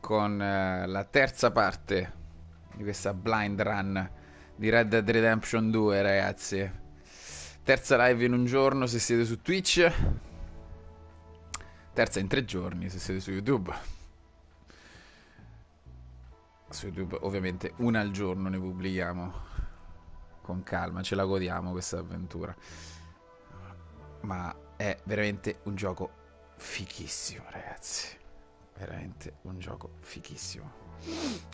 con eh, la terza parte di questa blind run di Red Dead Redemption 2, ragazzi. Terza live in un giorno se siete su Twitch. Terza in tre giorni se siete su YouTube. Su YouTube ovviamente una al giorno ne pubblichiamo. Con calma, ce la godiamo questa avventura. Ma è veramente un gioco fichissimo, ragazzi. Veramente un gioco fichissimo.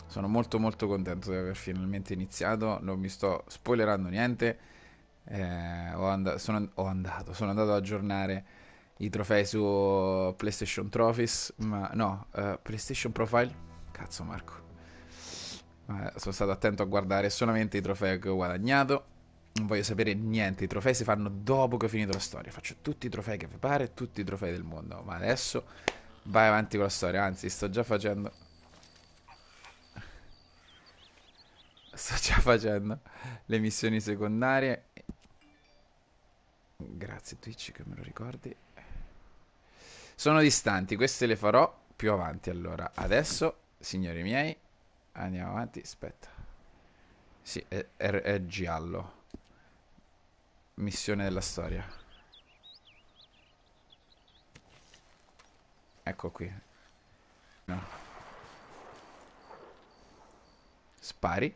Sono molto molto contento di aver finalmente iniziato. Non mi sto spoilerando niente. Eh, ho, and- sono, ho, andato, sono andato ad aggiornare i trofei su PlayStation Trophies. Ma no, uh, PlayStation Profile. Cazzo, Marco. Eh, sono stato attento a guardare solamente i trofei che ho guadagnato non voglio sapere niente. I trofei si fanno dopo che ho finito la storia. Faccio tutti i trofei che vi pare, tutti i trofei del mondo. Ma adesso vai avanti con la storia. Anzi, sto già facendo. Sto già facendo le missioni secondarie. Grazie Twitch che me lo ricordi. Sono distanti, queste le farò più avanti allora. Adesso, signori miei, andiamo avanti. Aspetta. Sì, è, è, è giallo missione della storia. Ecco qui. No. Spari.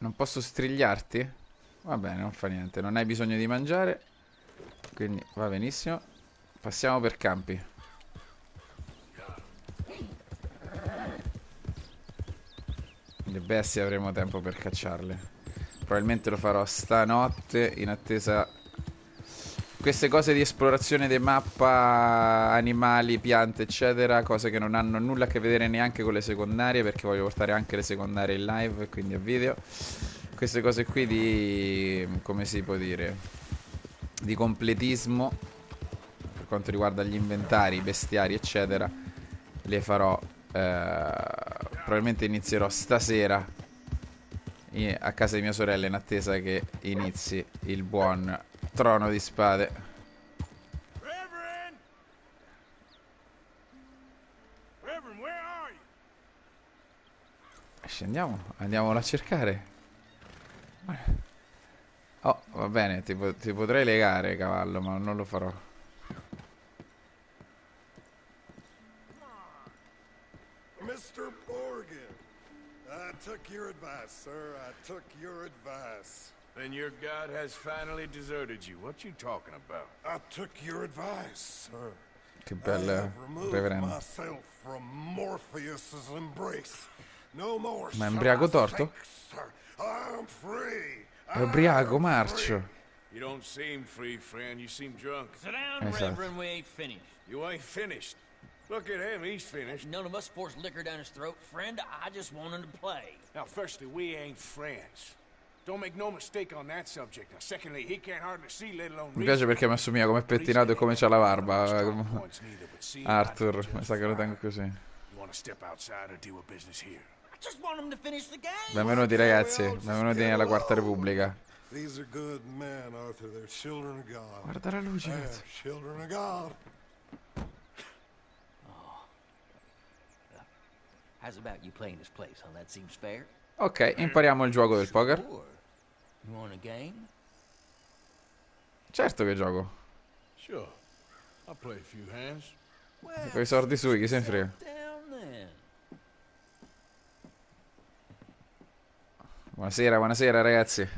Non posso strigliarti? Va bene, non fa niente. Non hai bisogno di mangiare. Quindi va benissimo. Passiamo per campi. Le bestie avremo tempo per cacciarle. Probabilmente lo farò stanotte in attesa... Queste cose di esplorazione di mappa, animali, piante, eccetera, cose che non hanno nulla a che vedere neanche con le secondarie, perché voglio portare anche le secondarie in live, quindi a video. Queste cose qui di... come si può dire? Di completismo, per quanto riguarda gli inventari, i bestiari, eccetera, le farò... Eh, probabilmente inizierò stasera a casa di mia sorella in attesa che inizi il buon trono di spade. Scendiamo, andiamolo a cercare. Oh, va bene, ti, ti potrei legare, cavallo, ma non lo farò. Mr. Morgan, I took your advice, sir. I took your advice. Then your god has finally deserted you. What you talking about? I took your advice, sir. Che bella reverendo. myself from Morpheus's embrace. No more. Ma è embriaco torto? I'm free. È ubriaco, marcio. You don't seem free, friend. You seem drunk. Sit down, Esatto. Reverend. We ain't finished. You ain't finished. Look at him, he's finished. None of us forced liquor down his throat. Friend, I just want him to play. Now, firstly, we ain't friends. Don't make no mistake on that subject. Now, secondly, he can't hardly see, let alone Mi piace perché mi assomiglia come è pettinato e come c'ha la barba. Arthur, mi sa che lo tengo così. You want to step outside or do a business here? I just want him to finish the game. Benvenuti ragazzi, benvenuti nella Quarta Repubblica. These are good men, Arthur. They're children of God. Guarda la luce, They're cazzo. children of God. How's about you playing this place, huh? That seems fair. Ok, impariamo il gioco del poker. Sure. You want a game? Certo che gioco. Sure. I'll play a few hands. Well, Con i soldi sui, chi se ne frega. Buonasera, buonasera ragazzi.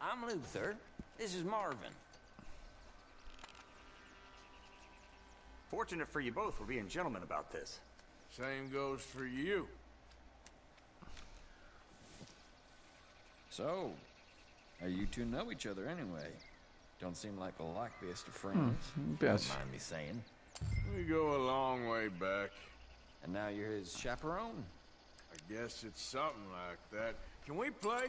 I'm Luther. This is Marvin. Fortunate for you both for being gentlemen about this. Same goes for you. So, how you two know each other anyway? Don't seem like the likeliest of friends. Mi Don't mind me saying. We go a long way back. And now you're his chaperone? I guess it's something like that. Can we play?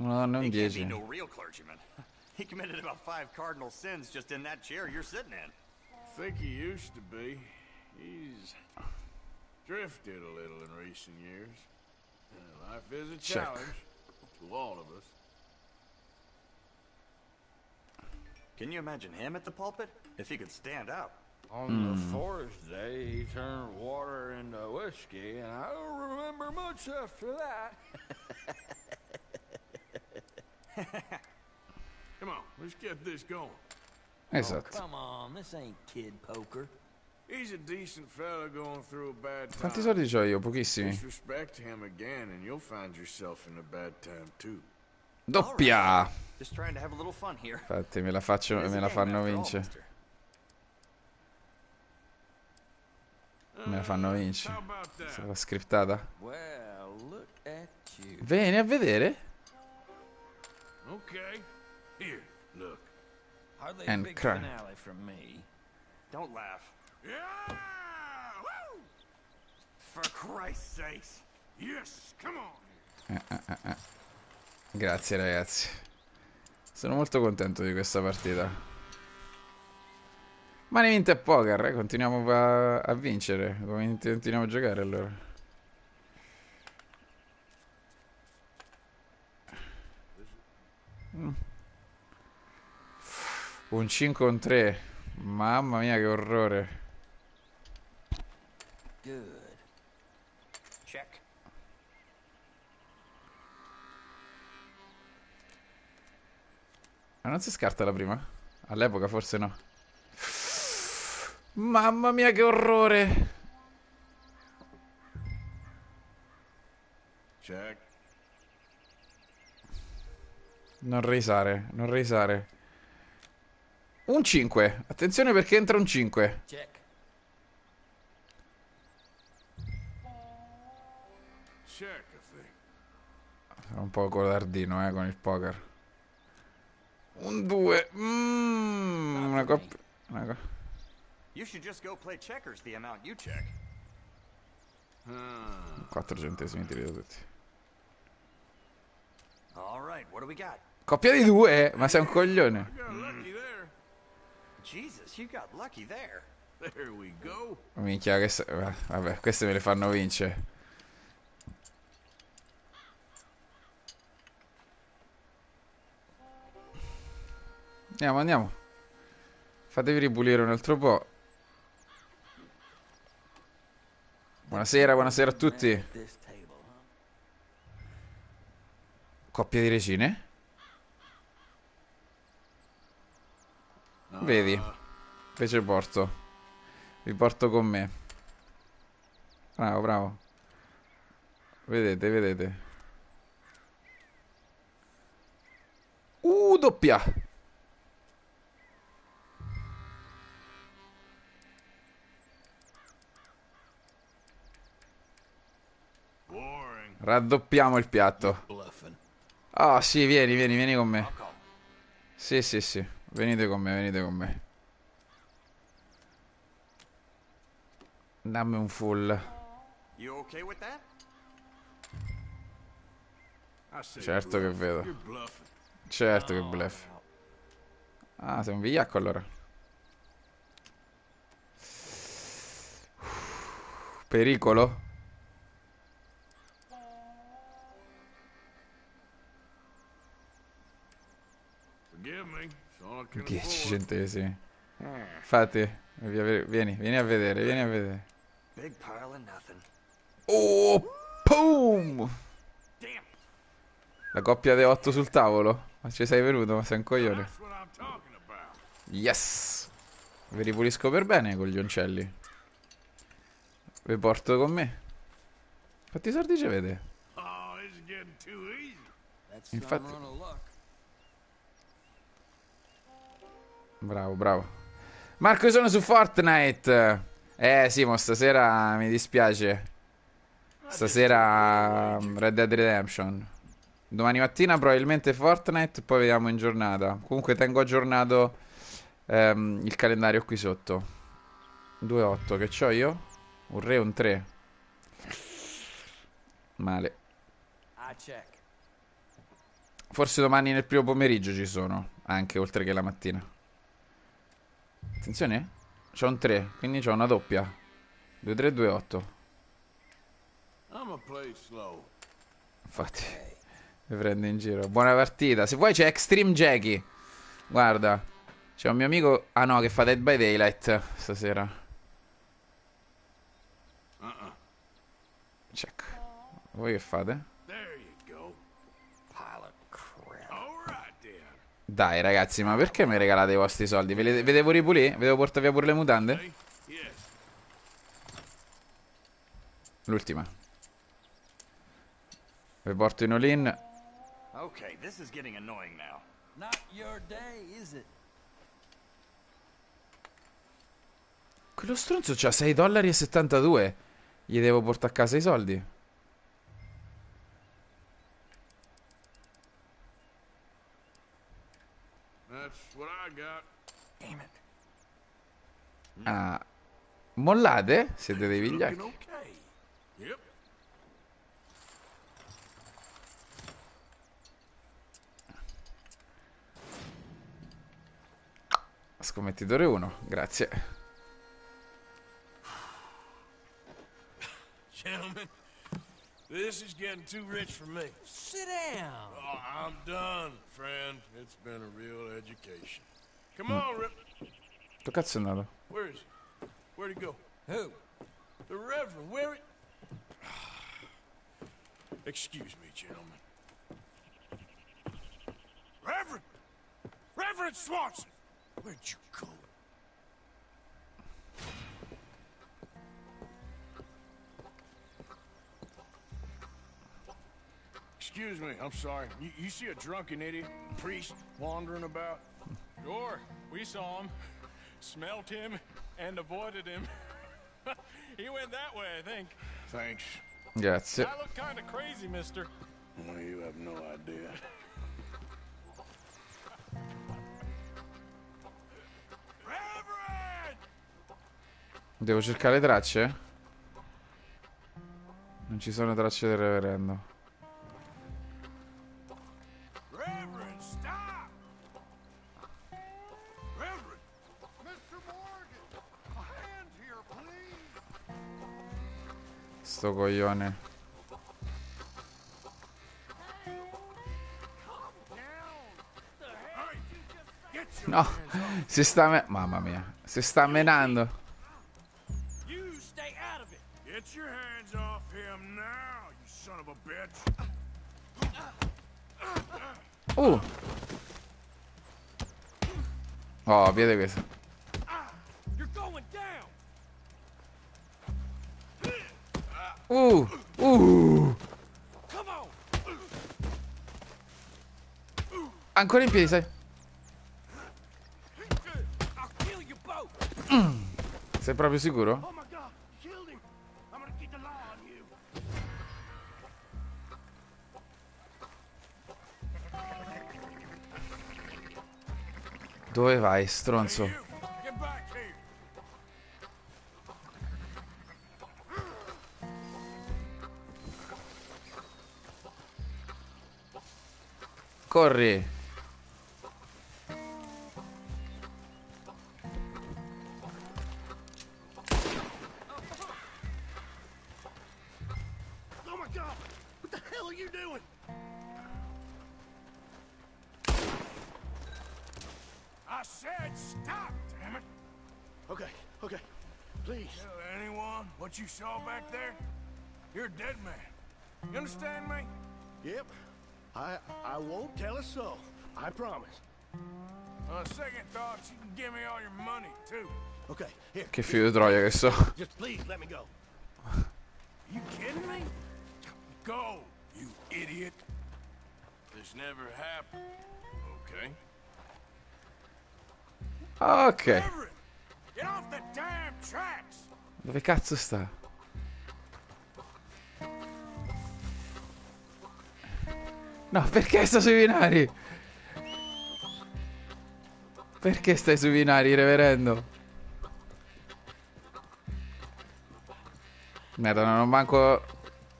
Una donna e un He can't be no real clergyman. He committed about five cardinal sins just in that chair you're sitting in. think he used to be. He's drifted a little in recent years. Life is a Check. challenge to all of us. Can you imagine him at the pulpit? If he could stand up. On the hmm. fourth day, he turned water into whiskey, and I don't remember much after that. Come on, let's get this going. Esatto. Come on, this ain't kid poker. He's a decent fella going through a bad time. Quanti soldi ho io? Pochissimi. Disrespect him again, and you'll find yourself in a bad time too. Doppia! Infatti me la faccio, me la fanno all, vincere. Me la fanno vincere. Sarà scriptata? Vieni a vedere. Okay. And a cry. finale from me. Don't laugh. Yeah! Woo! For Christ's sakes. Yes, come on. Grazie ragazzi. Sono molto contento di questa partita. Money Mint e Poker, eh, continuiamo a, a vincere. Continuiamo a giocare allora? Mm. Un 5 un 3. Mamma mia che orrore. Good. Check. Ma non si scarta la prima? All'epoca forse no. Mamma mia che orrore. Check. Non risare, non risare. Un 5. Attenzione perché entra un 5. Check. Sono un po' codardino, eh, con il poker. Un 2. Mm, una coppia. Una co- You should just go play checkers the amount you check. 4 centesimi ti vedo tutti. All right, what do we got? Coppia di 2, ma sei un coglione. Got Minchia, eh, vabbè, queste me le fanno vincere. Andiamo, andiamo. Fatevi ripulire un altro po'. Buonasera, buonasera a tutti. Coppia di regine? Vedi? Invece porto. Vi porto con me. Bravo, bravo. Vedete, vedete. Uh, doppia. Raddoppiamo il piatto. Ah, sì, vieni, vieni, vieni con me. Sì, sì, sì. Venite con me, venite con me. Dammi un full. Certo che vedo. Certo che bluff. Ah, sei un vigliacco allora. Pericolo? Forgive me. It's all I can 10 afford. centesimi. Infatti, vieni, vieni a vedere, vieni a vedere. Big pile of nothing. Oh, boom! La coppia di 8 sul tavolo. Ma ci sei venuto, ma sei un coglione. Yes! Vi ripulisco per bene con gli oncelli. Vi porto con me. Quanti soldi ci avete? Oh, Infatti- Bravo, bravo. Marco, sono su Fortnite. Eh sì, ma stasera mi dispiace. Stasera um, Red Dead Redemption. Domani mattina probabilmente Fortnite, poi vediamo in giornata. Comunque tengo aggiornato ehm, il calendario qui sotto. 2-8, che c'ho io? Un re, un 3. Male. Forse domani nel primo pomeriggio ci sono, anche oltre che la mattina. Attenzione, c'ho un 3, quindi c'ho una doppia. 2-3-2-8. I'm gonna play slow. Infatti, mi prende in giro. Buona partita. Se vuoi c'è Extreme Jackie. Guarda, c'è un mio amico. Ah no, che fa Dead by Daylight stasera. Check. Voi che fate? Dai ragazzi, ma perché mi regalate i vostri soldi? Ve li ve devo ripulire? Ve devo portare via pure le mutande? L'ultima. Vi porto in all-in. Okay, this is getting annoying now. Not your day, is it? Quello stronzo c'ha 6 dollari e 72. Gli devo portare a casa i soldi. That's what I got. Damn it. Ah. Mollate? Siete dei vigliacchi. okay. Yep. Scommettitore 1, grazie. Gentlemen, this is getting too rich for me. Sit down. Oh, I'm done, friend. It's been a real education. Come on, Rip. Tu cazzo è andato? Where is he? Where'd he go? Who? The Reverend. Where? It... Excuse me, gentlemen. Reverend! Reverend Swanson! Where'd you go? Excuse me, I'm sorry. You, you see a drunken idiot, priest, wandering about? Sure, we saw him, smelt him, and avoided him. he went that way, I think. Thanks. Yeah, that's it. I look kind of crazy, mister. Well, you have no idea. Reverend! Devo cercare tracce? Non ci sono tracce del reverendo. Sto coglione. No, si sta me- Mamma mia. Si sta menando. Get your hands off him now, son of a bitch. Uh. Oh, vede questo. Uh. Uh. Ancora in piedi, sai? Both. Sei proprio sicuro? Oh my god, Corri. Oh my god! What the hell are you doing? I said stop, damn it! Okay, okay. Please. Tell anyone what you saw back there? You're a dead man. You understand me? Yep. I I won't tell a soul. I promise. On second thoughts, you can give me all your money, too. Okay, here. Che figlio di troia che so. Just please let me go. You kidding me? Go, you idiot. This never happened. Okay? Ok. Everett, get off the damn tracks! Dove cazzo sta? No, perché sta sui binari? Perché stai sui binari, reverendo? Merda, non manco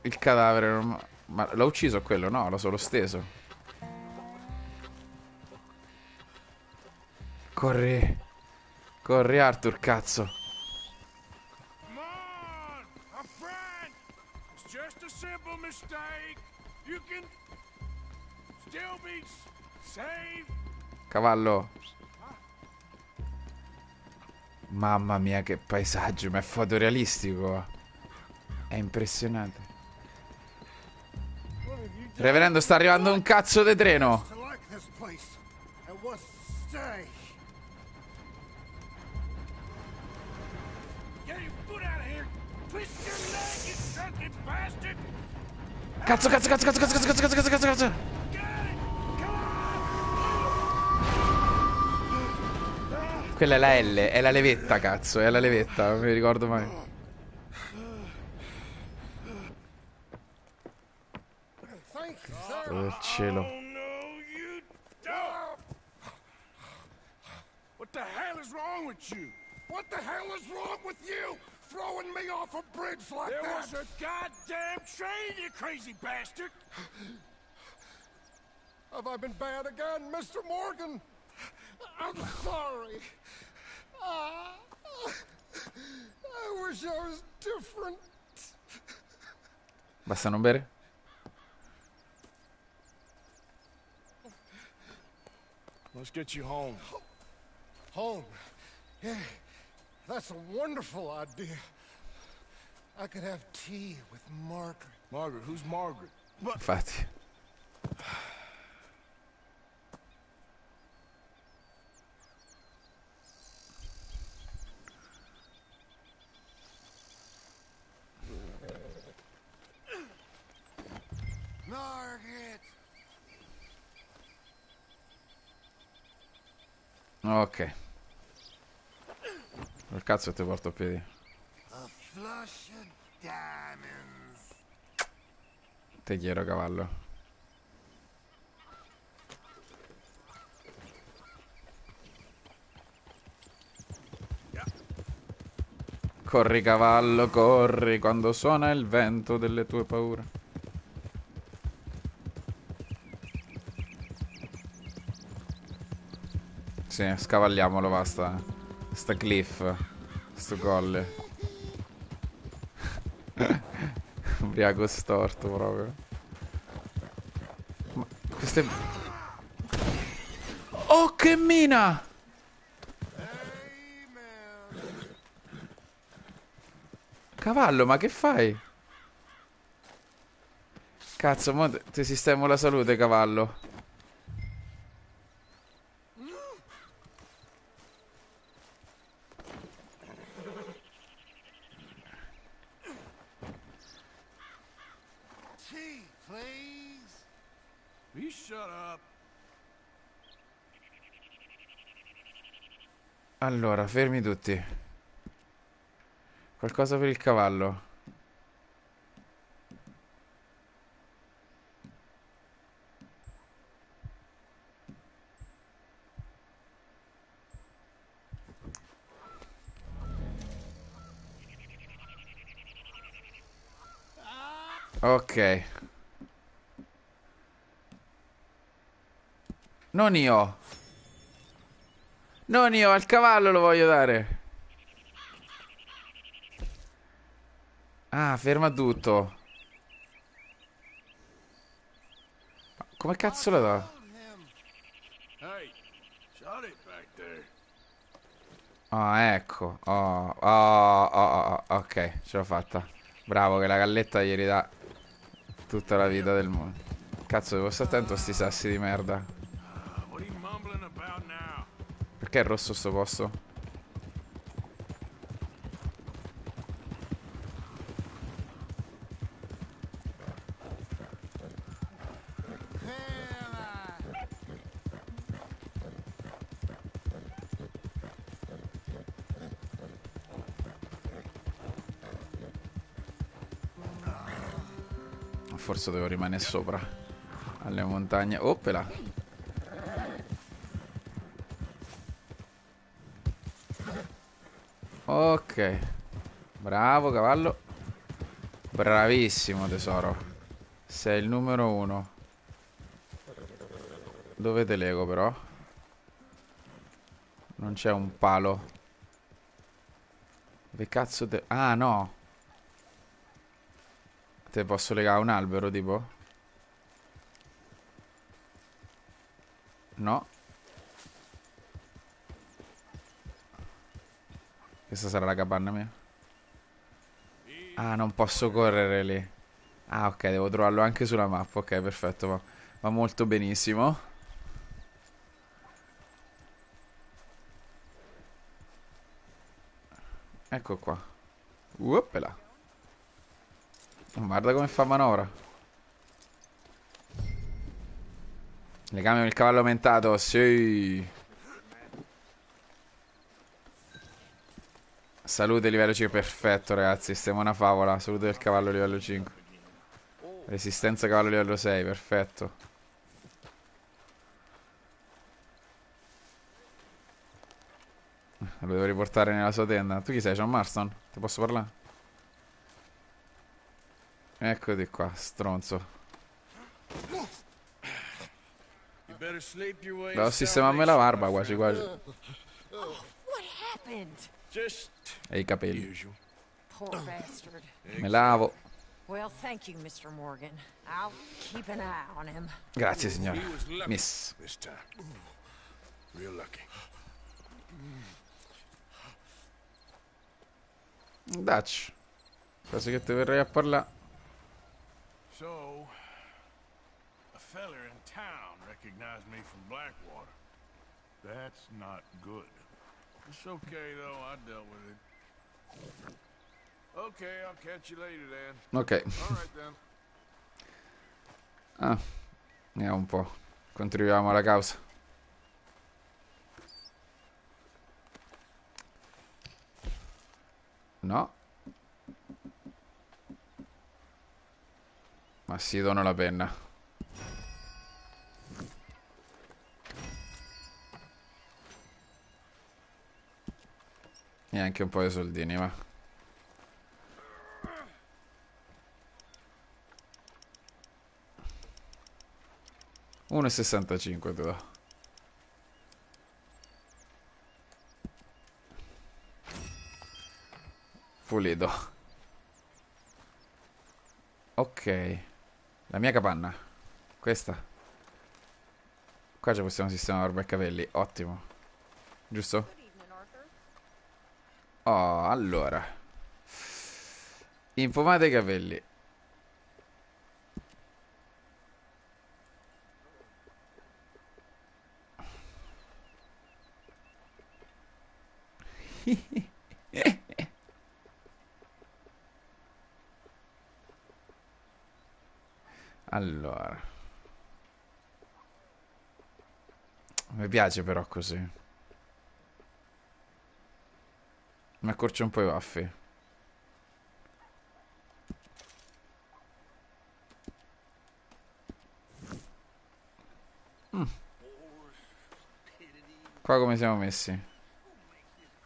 il cadavere. non- Ma l'ho ucciso quello? No, l'ho solo steso. Corri. Corri, Arthur, cazzo. On! Cavallo. Mamma mia che paesaggio, ma è fotorealistico. È impressionante. Reverendo, sta arrivando un cazzo di treno. Cazzo, cazzo, cazzo, cazzo, cazzo, cazzo, cazzo, cazzo, cazzo, cazzo. Quella è la L, è la levetta, cazzo, è la levetta, non mi ricordo mai. Oh cielo. What the hell is wrong with you? What the hell is wrong with you? Throwing me off a bridge like There that? was a goddamn train, you crazy bastard. Have I been bad again, Mr. Morgan? I'm sorry. Ah, I wish I was different. Basta non bere? Let's get you home. Home. Yeah, that's a wonderful idea. I could have tea with Margaret. Margaret, who's Margaret? Infatti. Ok. Col cazzo ti porto a piedi. A flush of diamonds. Te chiedo cavallo. Corri cavallo, corri quando suona il vento delle tue paure. Sì, scavalliamolo, basta. Sta cliff. Sto colle. Ubriaco storto proprio. Ma queste... Oh, che mina! Cavallo, ma che fai? Cazzo, mo te- sistemo la salute, cavallo. Tea, please. Will you shut up? Allora, fermi tutti. Qualcosa per il cavallo. Ok. Non io. Non io, al cavallo lo voglio dare. Ah, ferma tutto. Ma Come cazzo back there. Ah, ecco. Oh, oh, oh, oh, oh, ok, ce l'ho fatta. Bravo, che la galletta gli ridà tutta la vita del mondo. Cazzo, devo stare attento a sti sassi di merda. Perché è rosso sto posto? Forse devo rimanere sopra alle montagne. Oppela. Ok. Bravo cavallo. Bravissimo tesoro. Sei il numero uno. Dove te lego però? Non c'è un palo. Che cazzo te... Ah no. Te posso legare un albero tipo? No. Questa sarà la capanna mia. Ah, non posso correre lì. Ah, ok, devo trovarlo anche sulla mappa. Ok, perfetto, va, va molto benissimo. Ecco qua. Uppela. Guarda come fa manovra. Legame il cavallo aumentato, sì. Salute livello 5, perfetto ragazzi, stiamo una favola. Salute del cavallo livello 5. Resistenza cavallo livello 6, perfetto. Lo devo riportare nella sua tenda. Tu chi sei? John Marston? Ti posso parlare? Eccoti qua, stronzo. Devo sistemarmi la barba quasi quasi. What happened? Just E i capelli. usual. Poor bastard. Me lavo. Well, thank you, Mr. Morgan. I'll keep an eye on him. Grazie signora. Miss. this time. Real lucky. Dutch. Quasi che ti verrei a parlare. So, a feller in town recognized me from Blackwater. That's not good. It's okay though, I dealt with it. Okay, I'll catch you later then. Ok. All right then. Ah. Vediamo un po'. Contribuiamo alla causa. No. Ma sì, dono la penna. E anche un po' di soldini, va. Uno e 65 ti do. Pulito. Ok. La mia capanna. Questa. Qua ci possiamo sistemare barba e capelli. Ottimo. Giusto? Oh, allora. Infumate i capelli. Allora. Mi piace però così. Mi accorcio un po' i baffi. Mm. Qua come siamo messi?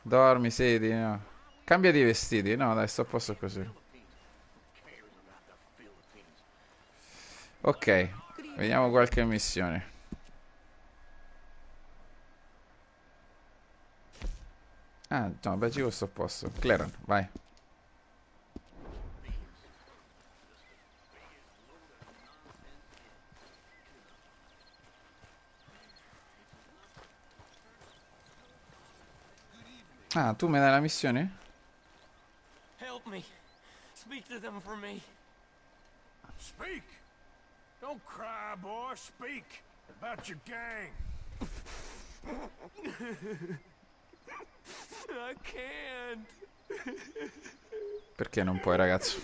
Dormi, sedi, no. Cambia di vestiti, no dai, sto a posto così. Ok, vediamo qualche missione. Ah, no, beh, io sto a posto. Claren, vai. Ah, tu mi dai la missione? Help me. Speak to them for me. Speak. Don't cry, boy. Speak about your gang. I can't. Perché non puoi, ragazzo?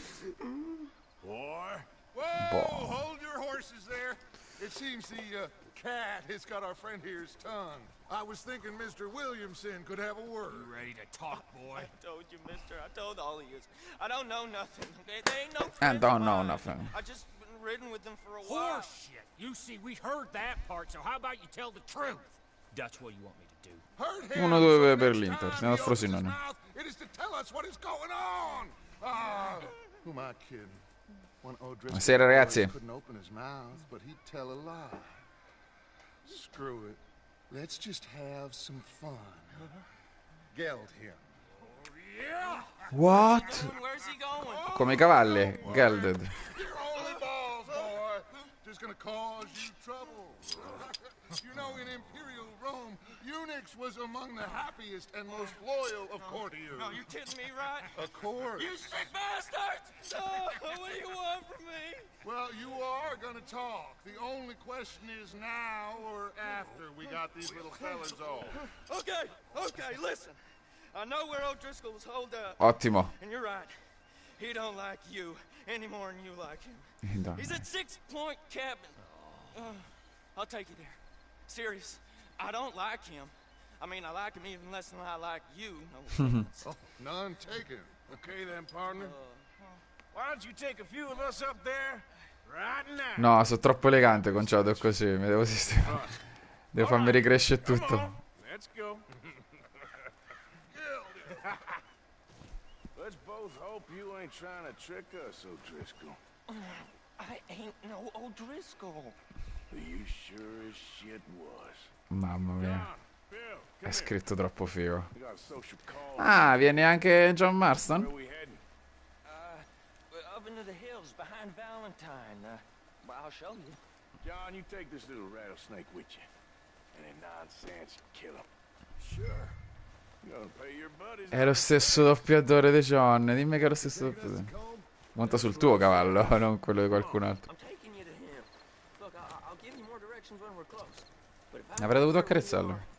Boy. Whoa! Boh. Hold your horses there. It seems the uh, cat has got our friend here's tongue. I was thinking Mr. Williamson could have a word. You Ready to talk, boy? I told you, mister. I told all of you. I don't know nothing. They, they ain't no I friends don't of know mine. nothing. I just been ridden with them for a while. Horseshit. You see, we heard that part, so how about you tell the truth? Dutch, what do you want me to do? Heard him, Uno, due so per next l'Inter, siamo he a opens his Frosinone. Ah, Buonasera, boy ragazzi. Screw it. Let's just have some fun. Geld him. What? Come i cavalli, Gelded. Your only balls, boy. is gonna cause you trouble. you know, in Imperial Rome, eunuchs was among the happiest and most loyal of courtiers. No, you're kidding me, right? Of course. You sick bastards! Oh, what do you want from me? Well, you are gonna talk. The only question is now or after we got these little fellas off. Okay, okay, listen. I know where O'Driscoll's holed up. Ottimo. And you're right. He don't like you any more than you like him. He's at Six Point Cabin. Uh, I'll take you there. Serious. I don't like him. I mean, I like him even less than I like you. No. Oh, none taken. Okay then, partner. Why don't you take a few of us up there right now? No, sono troppo elegante conciato così, mi devo sistemare. Devo farmi ricrescere tutto. let's go. Let's both hope you ain't trying to trick us, O'Driscoll. I ain't no O'Driscoll. You sure as shit was. Mamma mia, è scritto troppo figo. We got a social call. Ah, viene anche John Marston? Uh, up into the hills behind Valentine. Uh, well, I'll show you. John, you take this little rattlesnake with you. Any nonsense, kill him. Sure. È lo stesso doppiatore di John, dimmi che è lo stesso doppiatore. Monta sul tuo cavallo, non quello di qualcun altro. Avrei dovuto accarezzarlo.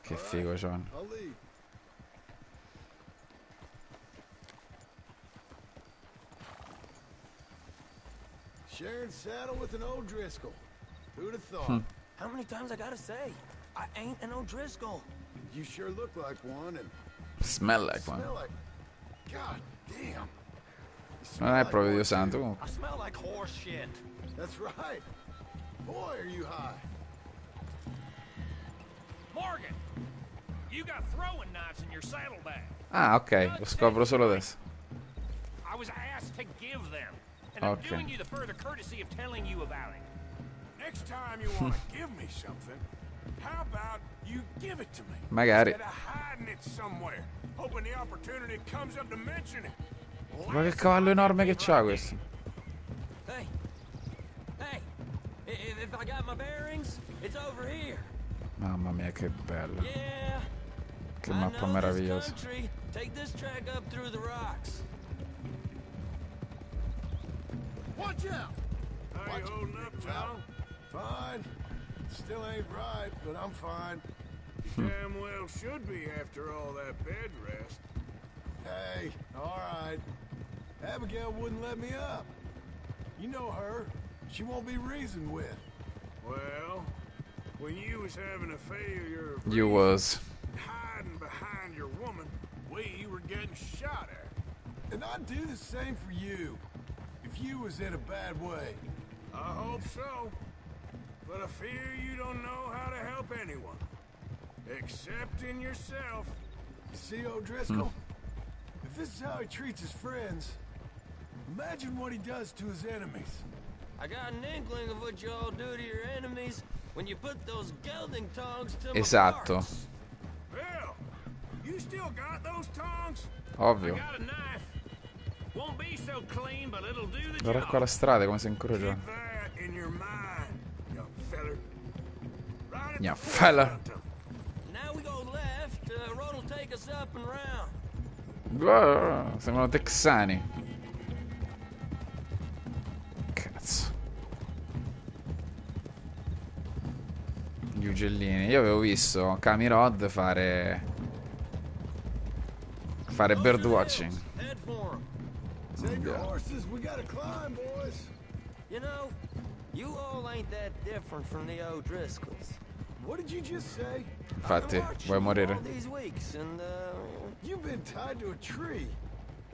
Che figo John. Sharing saddle with an O'Driscoll. Who'd have thought? How many times I gotta say? I ain't an O'Driscoll. You sure look like one and Smell like one. smell like. God damn. You Non smell è like proprio one, santo too. I smell like horse shit. That's right. Boy, are you high. Morgan! You got throwing knives in your saddlebag. Ah, ok, lo scopro solo adesso. I was asked to give them. And I'm Okay. doing you the further courtesy of telling you about it. Next time you want to give me something, how about you give it to me? Magari. Instead of hiding it somewhere, hoping the opportunity comes up to mention it. Ma che cavallo enorme che c'ha questo. Hey, hey, if, if I got my bearings, it's over here. Mamma mia, che bello. Yeah. Che mappa meravigliosa. This. Take this track up through the rocks. Watch out! How you holding up, John? Fine. Still ain't right, but I'm fine. Hmm. Damn well should be after all that bed rest. Hey, all right. Abigail wouldn't let me up. You know her. She won't be reasoned with. Well, when you was having a failure of You was. hiding behind your woman, we you were getting shot at. And I'd do the same for you. If you was in a bad way. I hope so. But I fear you don't know how to help anyone. Except in yourself. You see O'Driscoll? If this is how he treats his friends, imagine what he does to his enemies. I got an inkling of what you all do to your enemies when you put those gelding tongs to my Esatto. parts. Bill, you still got those tongs? Ovvio. Got a knife. Won't be so clean, but it'll do the Guarda qua la strada come si incrocia. Feller. Right forefront of Now we go left. Uh, road will take us up and round. Guarda, Sembrano texani. Cazzo. Gli ugellini. Io avevo visto Camirod fare. fare birdwatching. Head for 'em. Save your Yeah. horses, we gotta climb, boys. You all ain't that different from the O'Driscolls. What did you just say? Infatti, I've been watching vuoi morire? these weeks, and uh, You've been tied to a tree.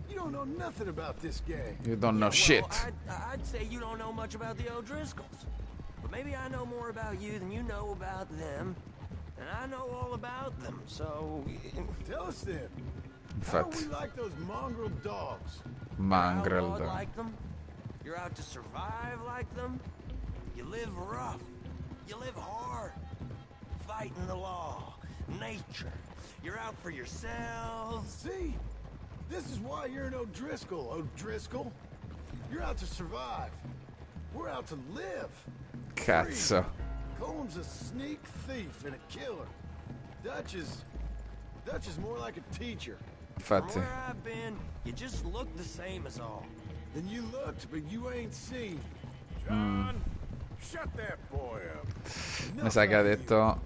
You don't know nothing about this gang. You don't know well, shit. I'd, I'd say you don't know much about the O'Driscolls, but maybe I know more about you than you know about them, and I know all about them. So, Tell us then. How we like those mongrel dogs? Mangrel. outlawed like them. You're out to survive like them. You live rough. You live hard. Fighting the law, nature. You're out for yourselves. See? This is why you're an O'Driscoll, O'Driscoll. You're out to survive. We're out to live. Cazzo. Coleman's a sneak thief and a killer. Dutch is... Dutch is more like a teacher. From where I've been, you just look the same as all. Then you looked, but you ain't seen. Hmm. John, shut that boy up. Mi sa che ha detto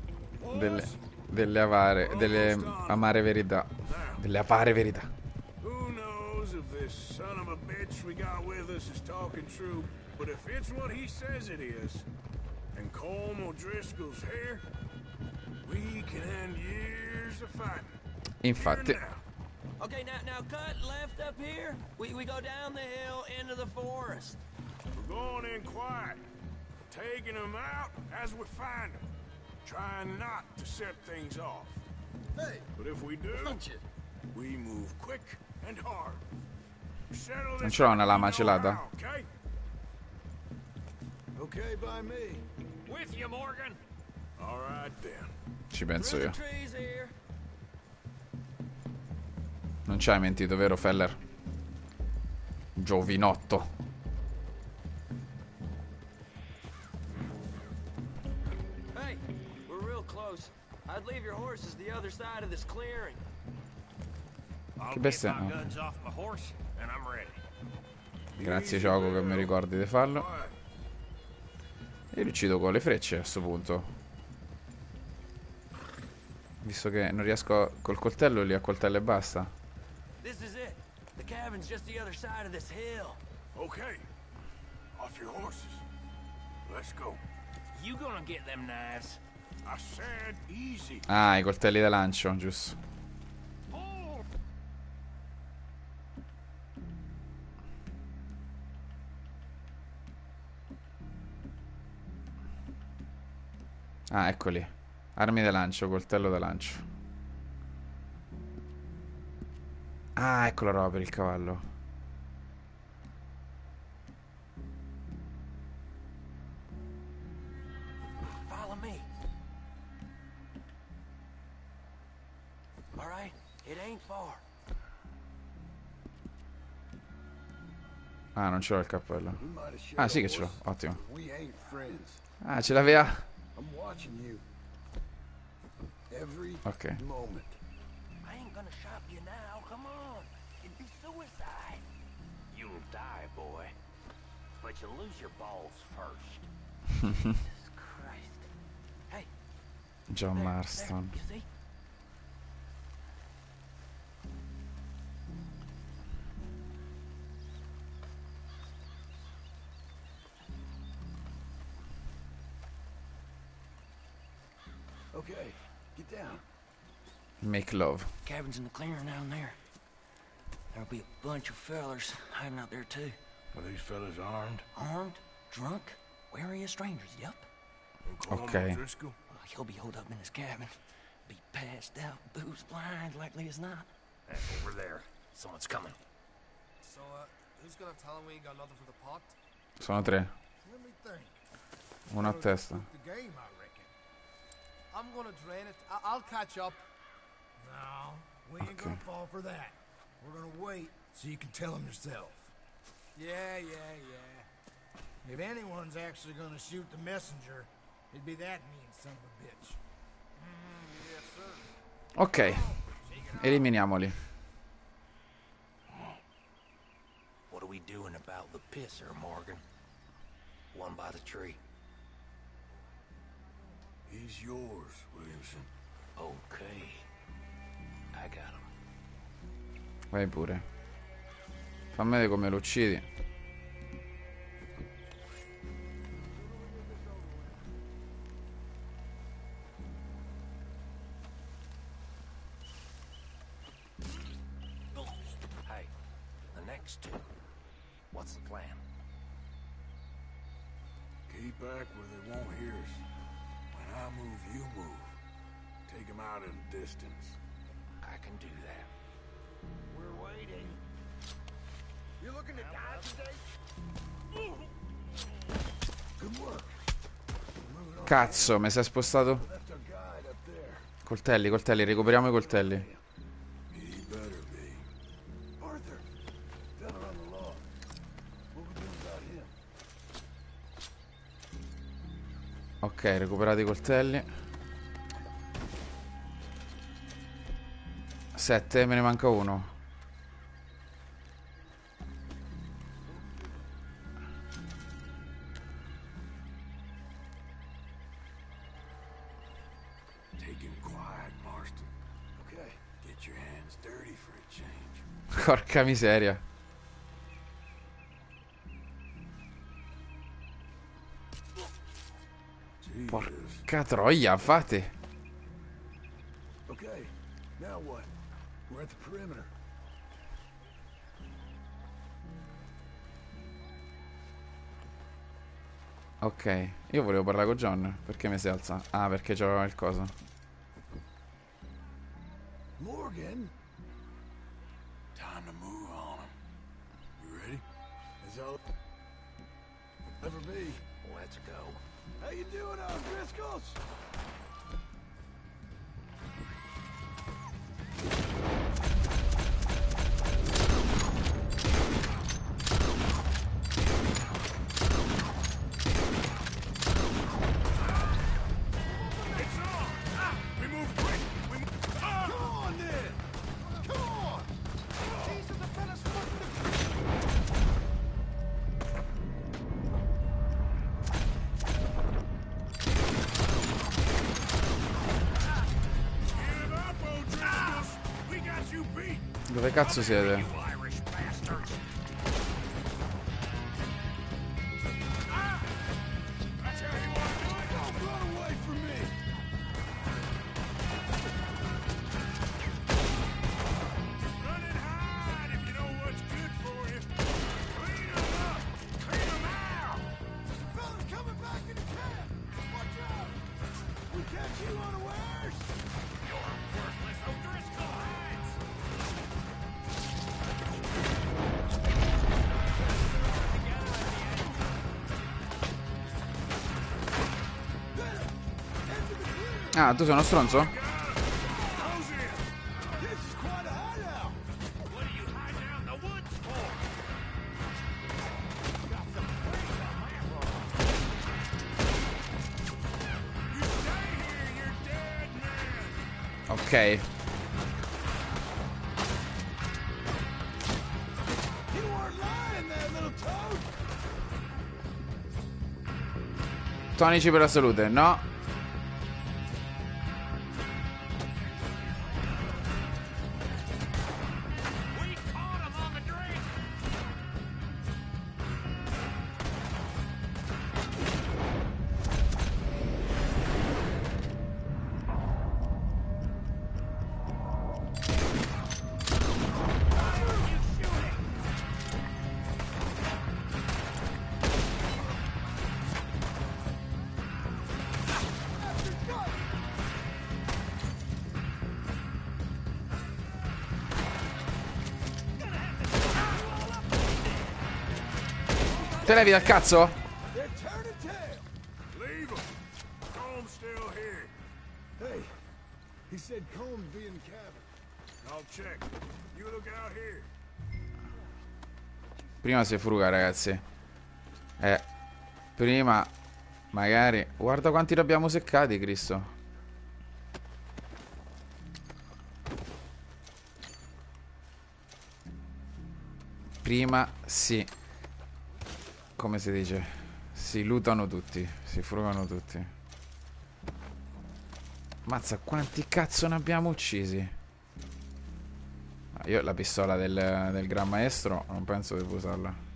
delle, delle avare, delle amare verità. Delle avare verità. Son of a bitch we got with us is talking true, but if it's what he says it is, and Colm O'Driscoll's here, we can end years of fighting. Infatti, Okay, now now cut left up here. We we go down the hill into the forest. We're going in quiet, taking them out as we find them, trying not to set things off. Hey, But if we do, we move quick and hard. Settle non ce l'ho una lama celata? how, Okay? okay by me. With you, Morgan. All right then. Ci penso io. Non ci hai mentito, vero Feller? Giovinotto. I'd leave your horses the other side of this clearing. I'll Che get bestia. my guns off my horse, and I'm ready. Grazie gioco che mi ricordi di farlo. Io li uccido con le frecce a questo punto. Visto che non riesco col coltello, li accoltello e basta. This is it. The cabin's just the other side of this hill. Okay. Off your horses. Let's go. You gonna get them knives? Ah, i coltelli da lancio, giusto. Ah, eccoli. Armi da lancio, coltello da lancio. Ah, ecco la roba per il cavallo. Ain't far. Ah, non ce l'ho il cappello. Ah, sì che ce l'ho. Ottimo. Ah, ce l'aveva. You. Ok. you. But you'll lose your balls first. John Marston. Okay, get down. Make love. Cabin's in the clearing down there. There'll be a bunch of fellers hiding out there too. Are these fellas armed? Armed, drunk, wary of strangers. Yep. Okay. Well, he'll be holed up in his cabin. Be passed out, booze blind, likely as not. Eh, over there. Someone's coming. So, uh, who's gonna tell him we ain't got nothing for the pot? Sono tre. Let me think. Uno a Gotta testa. cook The game, I reckon. I'm gonna drain it. I- I'll catch up. No, we ain't gonna fall for that. We're gonna wait so you can tell him yourself. Yeah, yeah, yeah. If anyone's actually gonna shoot the messenger, it'd be that mean son of a bitch. Mm, yes, sir. Ok. Eliminiamoli. What are we doing about the pisser, Morgan? One by the tree. He's yours, Williamson. Okay. I got him. Vai pure. Fammi vedere come lo uccidi. Cazzo, mi sei spostato? Coltelli, coltelli, recuperiamo i coltelli. Ok, recuperati i coltelli. 7, me ne manca uno. Porca miseria. Porca troia, fate. Okay, now what? We're at the perimeter. Ok, io volevo parlare con John. Perché mi si alza? Ah, perché c'aveva il coso. Morgan? All ever be? Let's go. How you doing, uh, O'Driscolls? It's Cazzo siete? Stay here, you're dead man! Ok. Tonici per la salute, no? Look out here. Prima si fruga, ragazzi. Eh. Prima. Magari. Guarda quanti ne abbiamo seccati, Cristo. Prima si. Come si dice? Si lutano tutti. Si frugano tutti. Mazza, quanti cazzo ne abbiamo uccisi? Ah, Io la pistola del, del Gran Maestro non penso devo usarla.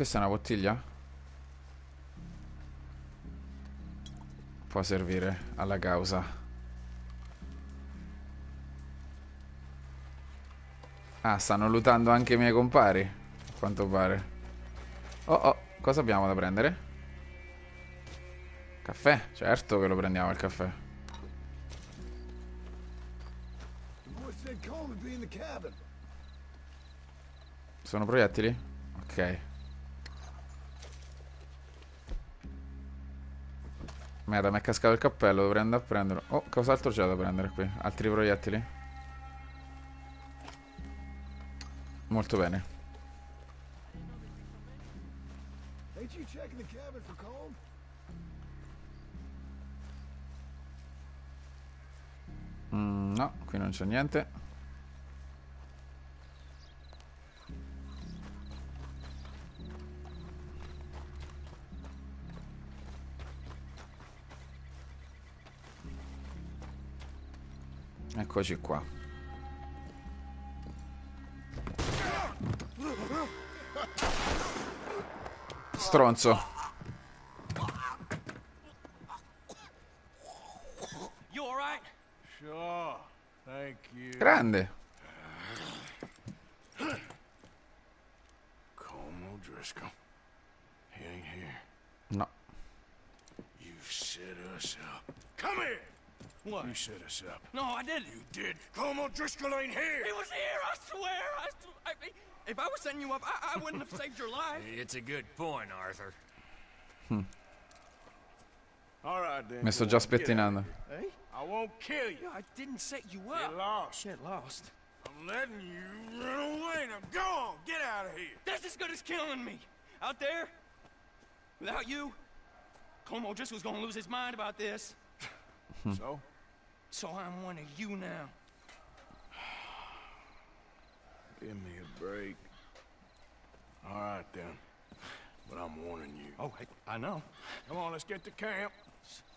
Questa è una bottiglia? Può servire alla causa. Ah, stanno lutando anche i miei compari. A quanto pare. Oh oh, cosa abbiamo da prendere? Caffè? Certo che lo prendiamo il caffè. Sono proiettili? Ok. Merda, mi è cascato il cappello, dovrei andare a prenderlo. Oh, cos'altro c'è da prendere qui? Altri proiettili? Molto bene. Mm, no, qui non c'è niente. Eccoci qua. Stronzo. Grande. You set us up. No, I didn't. You did. Colm O'Driscoll ain't here! He was here, I swear. I, I, if I was setting you up, I, I wouldn't have saved your life. It's a good point, Arthur. Hmm. All right, then. Mi sto go già on, get spettinando. Hey? I won't kill you. I didn't set you Get up. lost. Shit, lost. I'm letting you run away. Now go on. Get out of here. That's as good as killing me. Out there, without you, Como just was gonna lose his mind about this. so? So I'm one of you now. Give me a break. All right, then. But I'm warning you. Oh, hey, I know. Come on, let's get to camp.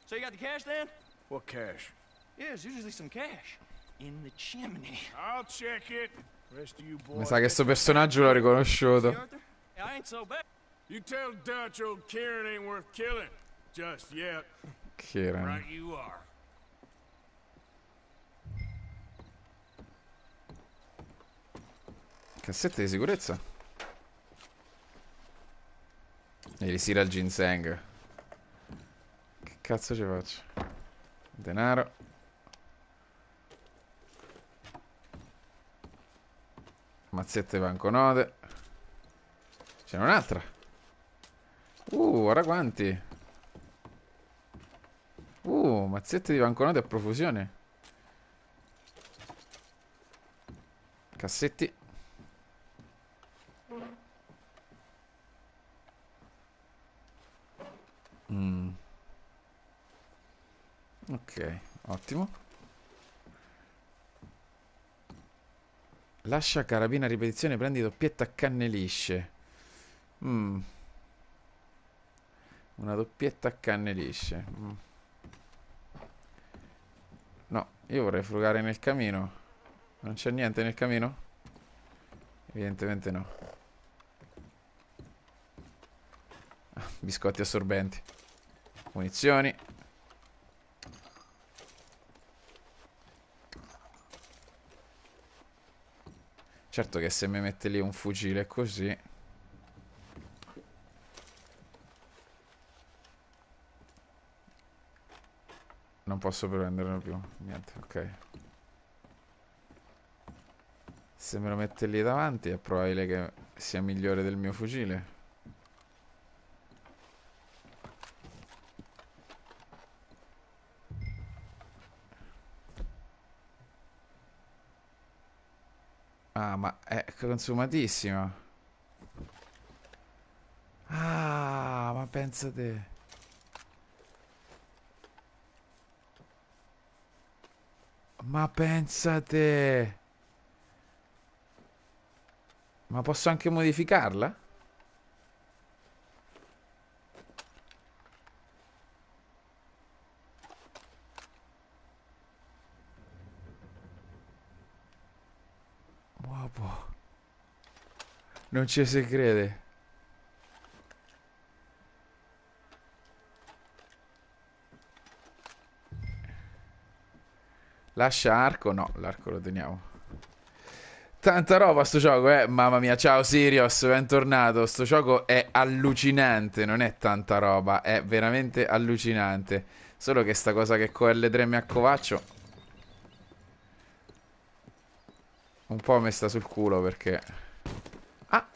So you got the cash then? What cash? Yeah, there's usually some cash in the chimney. I'll check it. Rest of you boys. Mi sa che sto personaggio l'ho riconosciuto. Arthur? I ain't so bad. You tell Dutch old Kieran ain't worth killing. Just yet. Kieran. Right you are. Cassette di sicurezza. E risira il ginseng. Che cazzo ci faccio? Denaro. Mazzette banconote. Ce n'è un'altra. Uh, ora quanti? Uh, mazzette di banconote a profusione. Cassetti. Mm. Ok, ottimo. Lascia carabina ripetizione, prendi doppietta a canne lisce. Mm. Una doppietta a canne lisce. Mm. No, io vorrei frugare nel camino. Non c'è niente nel camino? Evidentemente no. Ah, biscotti assorbenti. Munizioni. Certo che se mi mette lì un fucile così... Non posso prenderlo più. Niente, ok. Se me lo mette lì davanti è probabile che sia migliore del mio fucile. Ah, ma è consumatissima. Ah, ma pensa te. Ma pensa te. Ma posso anche modificarla? Uopo. Non ci si crede. Lascia arco? No, l'arco lo teniamo. Tanta roba sto gioco, eh. Mamma mia, ciao Sirius, bentornato. Sto gioco è allucinante, non è tanta roba, è veramente allucinante. Solo che sta cosa che con L3 mi accovaccio un po' mi sul culo perché Ah!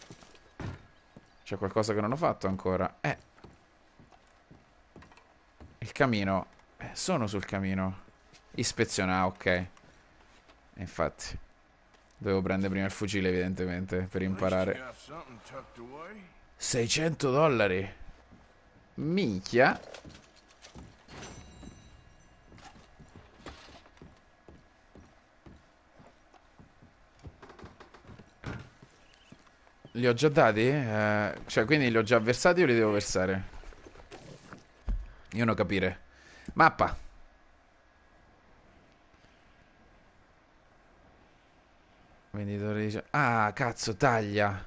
C'è qualcosa che non ho fatto ancora. Eh. Il camino. Eh, sono sul camino. Ispeziona, ok. Infatti. Dovevo prendere prima il fucile, evidentemente, per imparare. 600 dollari. Minchia. Li ho già dati? Eh, cioè, quindi li ho già versati o li devo versare? Io non capire. Mappa. Venditore dice... Ah, cazzo, taglia.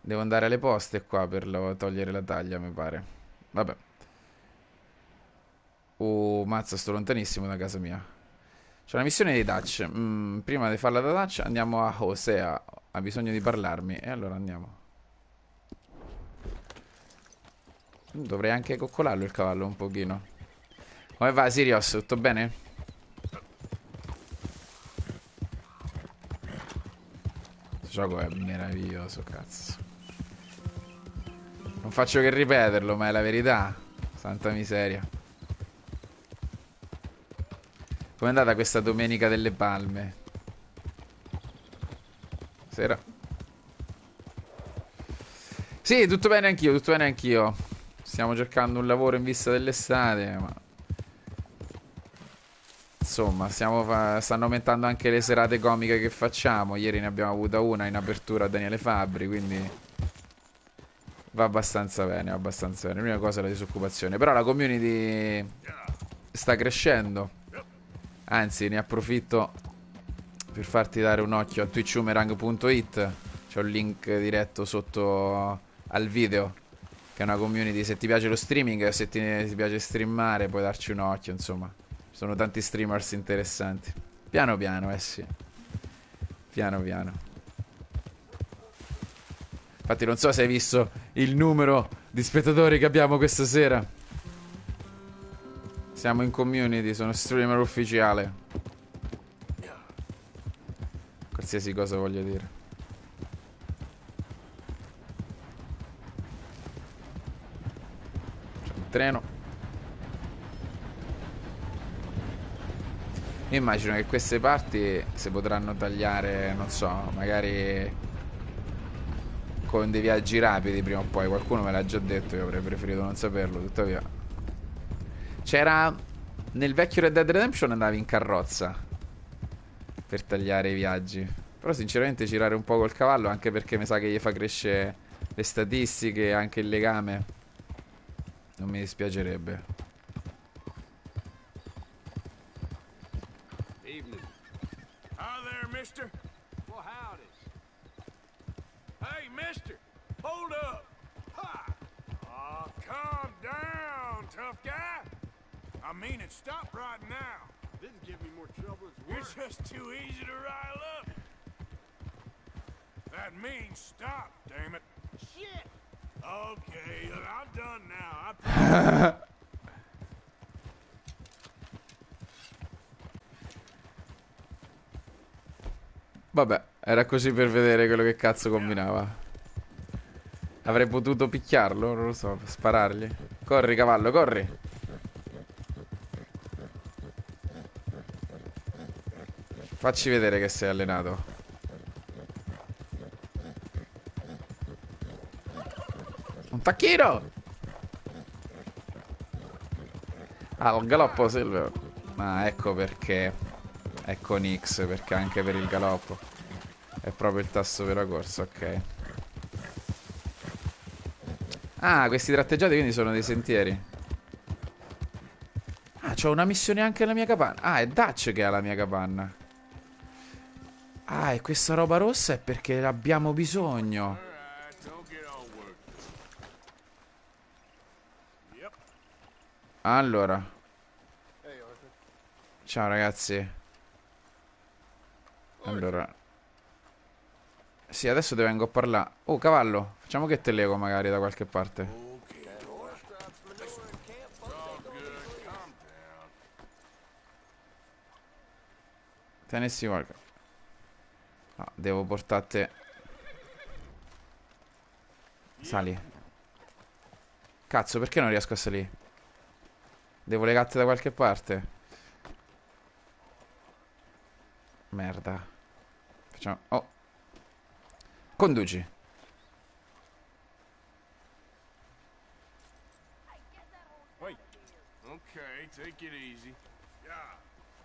Devo andare alle poste qua per lo- togliere la taglia, mi pare. Vabbè. Oh, mazza, sto lontanissimo da casa mia. C'è una missione di Dutch. Mm, prima di farla da Dutch andiamo a Osea. Ha bisogno di parlarmi. E allora andiamo. Dovrei anche coccolarlo il cavallo un pochino. Come va Sirius? Tutto bene? Questo gioco è meraviglioso, cazzo. Non faccio che ripeterlo, ma è la verità. Santa miseria. Com'è andata questa domenica delle palme? Sera. Sì, tutto bene anch'io, tutto bene anch'io. Stiamo cercando un lavoro in vista dell'estate, ma... Insomma, fa- stanno aumentando anche le serate comiche che facciamo. Ieri ne abbiamo avuta una in apertura a Daniele Fabbri, quindi... Va abbastanza bene, va abbastanza bene. L'unica cosa è la disoccupazione. Però la community sta crescendo. Anzi, ne approfitto per farti dare un occhio a twitchumerang.it. C'è un link diretto sotto al video. Che è una community. Se ti piace lo streaming, se ti, ti piace streamare, puoi darci un occhio. Insomma, ci sono tanti streamers interessanti. Piano piano, eh sì. Piano piano. Infatti, non so se hai visto il numero di spettatori che abbiamo questa sera. Siamo in community, sono streamer ufficiale. Qualsiasi cosa voglio dire. C'è un treno. Io immagino che queste parti si potranno tagliare, non so, magari con dei viaggi rapidi prima o poi. Qualcuno me l'ha già detto, io avrei preferito non saperlo, tuttavia. C'era nel vecchio Red Dead Redemption andavi in carrozza per tagliare i viaggi. Però sinceramente girare un po' col cavallo, anche perché mi sa che gli fa crescere le statistiche, anche il legame. Non mi dispiacerebbe. Evening. Hi there, mister. Well, howdy. Hey, mister. Hold up. Ha! Aw, calm down, tough guy. I mean it. Stop right now. Didn't give me more trouble. It's You're just too easy to rile up. That means stop, damn it. Shit. Okay, look, I'm done now. I Vabbè, era così per vedere quello che cazzo combinava. Avrei potuto picchiarlo, non lo so, sparargli. Corri, cavallo, corri. Facci vedere che sei allenato. Un tacchino! Ah, il galoppo Silver. Ah, ecco perché. È con X, perché anche per il galoppo. È proprio il tasto per la corsa, ok. Ah, questi tratteggiati quindi sono dei sentieri. Ah, c'ho una missione anche alla mia capanna. Ah, è Dutch che ha la mia capanna. E questa roba rossa è perché abbiamo bisogno. Allora. Ciao ragazzi. Allora. Sì, adesso ti vengo a parlare. Oh, cavallo. Facciamo che te lego magari da qualche parte. Tenessi qualche... No, devo portarti... Sali. Cazzo, perché non riesco a salire? Devo legarti da qualche parte. Merda. Facciamo... Oh. Conduci.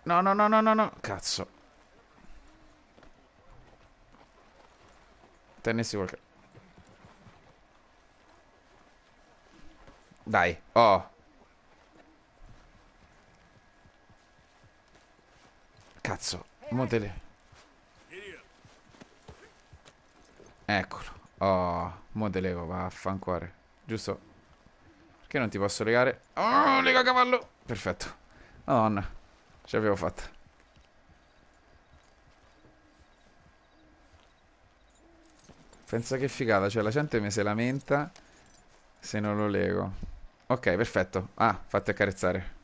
No, no, no, no, no, no. Cazzo. Tennessi qualche... Dai. Oh. Cazzo. Motele. Eccolo. Oh, mo te lego, vaffancuore. Giusto? Perché non ti posso legare? Oh, lega cavallo. Perfetto. Madonna. Ce l'avevo fatta. Pensa che figata, cioè la gente mi si lamenta se non lo lego. Ok, perfetto. Ah, fatti accarezzare.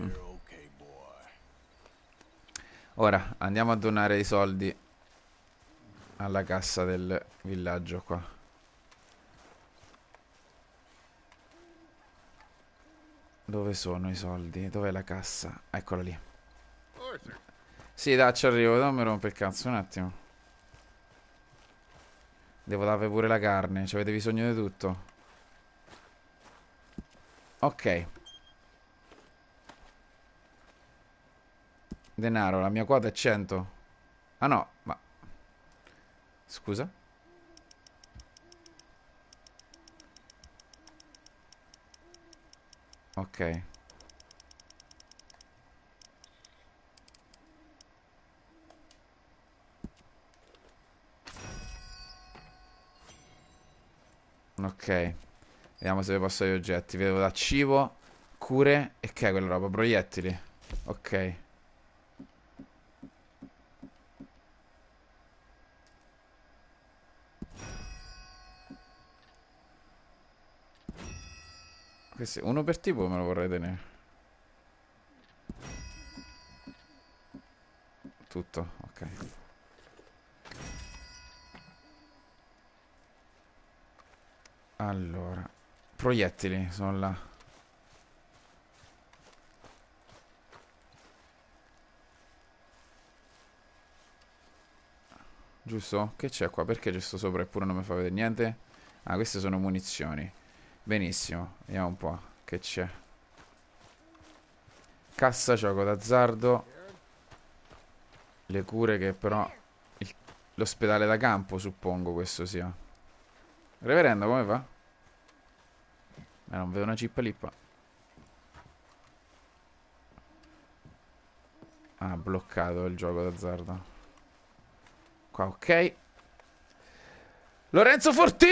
Mm. Ora andiamo a donare i soldi alla cassa del villaggio qua. Dove sono i soldi? Dov'è la cassa? Eccola lì. Sì, dai, ci arrivo. Non mi rompe il cazzo, un attimo. Devo dare pure la carne. Ci avete bisogno di tutto. Ok. Denaro, la mia quota è 100. Ah no, ma... Scusa? Ok. Ok. Vediamo se posso gli oggetti. Vedo da cibo, cure e che è quella roba? Proiettili. Ok. Questi, uno per tipo me lo vorrei tenere. Tutto, ok. Allora, proiettili sono là. Giusto? Che c'è qua? Perché c'è sto sopra eppure non mi fa vedere niente? Ah, queste sono munizioni. Benissimo, vediamo un po' che c'è. Cassa, gioco d'azzardo. Le cure che però... L'ospedale da campo, suppongo questo sia. Reverendo, come va? Eh, non vedo una cippa lippa. Ah, bloccato il gioco d'azzardo. Qua, ok. Lorenzo! Fortin!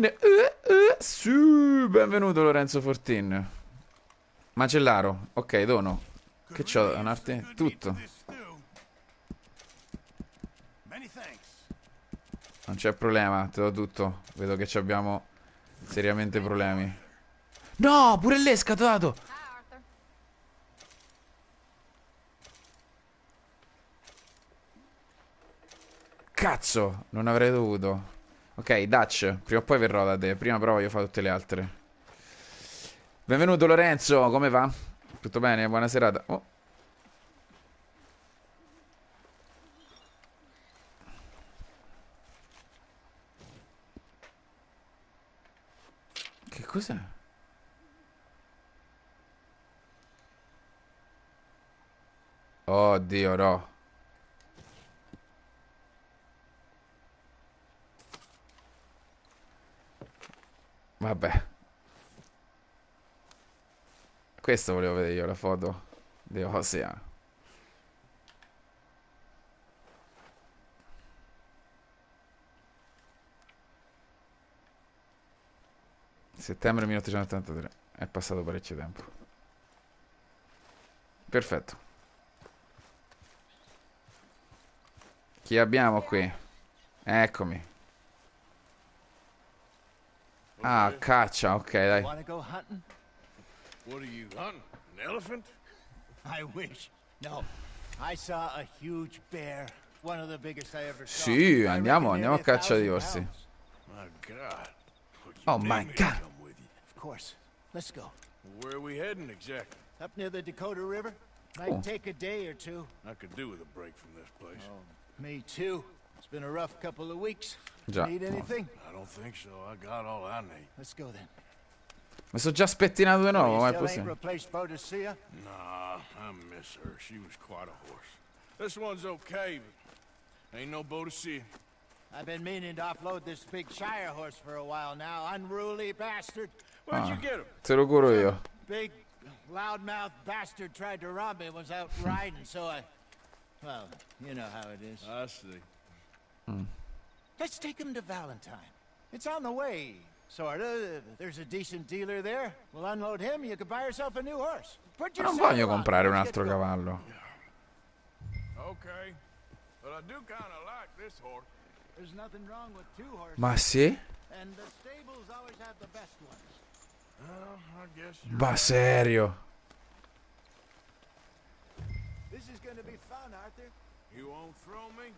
Uh, uh, su, benvenuto Lorenzo Fortin. Macellaro, ok, dono. Che c'ho un'arte? Tutto. Non c'è problema, te do tutto. Vedo che abbiamo seriamente problemi. No, pure l'esca ti ho dato. Cazzo, non avrei dovuto. Ok, Dutch, prima o poi verrò da te. Prima però voglio fare tutte le altre. Benvenuto Lorenzo, come va? Tutto bene? Buona serata. Oh. Che cos'è? Oddio, no. Vabbè. Questo volevo vedere io, la foto di Osea. Settembre 1883. È passato parecchio tempo. Perfetto. Chi abbiamo qui? Eccomi. Ah, caccia, ok, dai. What are you hunting? An elephant? I wish. No. I saw a huge bear. One of the biggest I ever saw. Sì, andiamo, andiamo a caccia di orsi. My God. What Oh my god. Of course. Let's go. Where are we heading exactly? Up near the Dakota River. Might Cool. take a day or two. I could do with a break from this place. Oh, Me too. It's been a rough couple of weeks. Già. Need anything? I don't think so. I got all I need. Let's go then. Mi sono già spettinato di nuovo, you ma è still ain't possibile. replaced Boadicea? Nah, I miss her. She was quite a horse. This one's okay, but ain't no Bodicea. I've been meaning to offload this big Shire horse for a while now. Unruly bastard. Where'd Ah, you get him? te lo curo io. Big, loudmouth bastard tried to rob me. Was out riding, so I. Well, you know how it is. I see. Let's take him to Valentine. It's on the way, sorta. There's a decent dealer there. We'll unload him. You could buy yourself a new horse. Put Ma your non voglio saddle on. comprare un Let's altro cavallo. Okay. But I do kind of like this horse. Ma sì? And the stables always have the best ones. Well, I guess you're Ma serio? This is to be fun, Arthur. You won't throw me?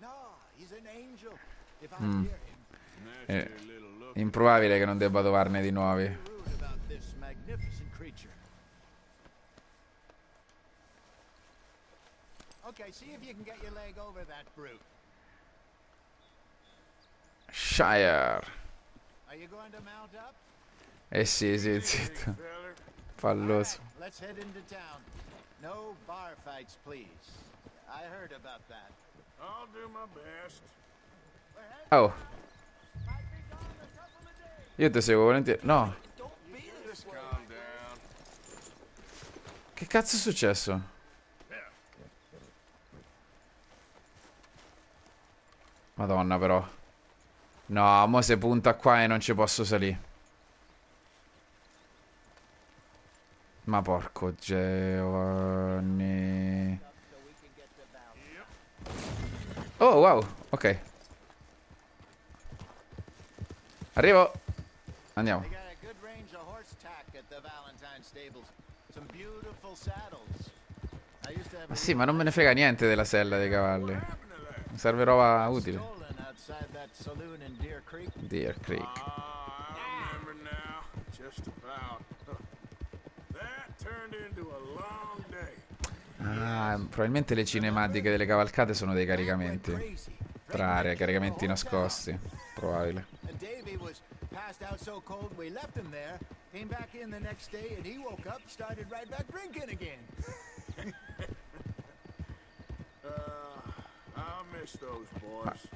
No, he's an angel. If I Mm. hear him, Eh, little look. improbabile che non debba trovarne di nuovi. rude about this magnificent creature. Okay, see if you can get your leg over that brute. Shire. Eh sì, sì, zitto. Falloso. Alright, let's head into town. No bar fights, please. I heard about that. I'll do my best. Oh. Io ti seguo volentieri. No. Che cazzo è successo? Madonna però. No, mo se punta qua e non ci posso salire. Ma porco Giovanni. Oh, wow. Ok. Arrivo. Andiamo. Ma sì, ma non me ne frega niente della sella dei cavalli. Mi serve roba utile. Outside that saloon in Deer Creek. Deer Creek. Ah, I remember now. Just about. That turned into a long day. Ah, probabilmente le cinematiche delle cavalcate sono dei caricamenti. Tra aree, caricamenti nascosti. Probabile. Davy was passed out so cold we left him there. Came back in the next day and he woke up, started right back drinking again. Uh, I miss those Ma boys. l-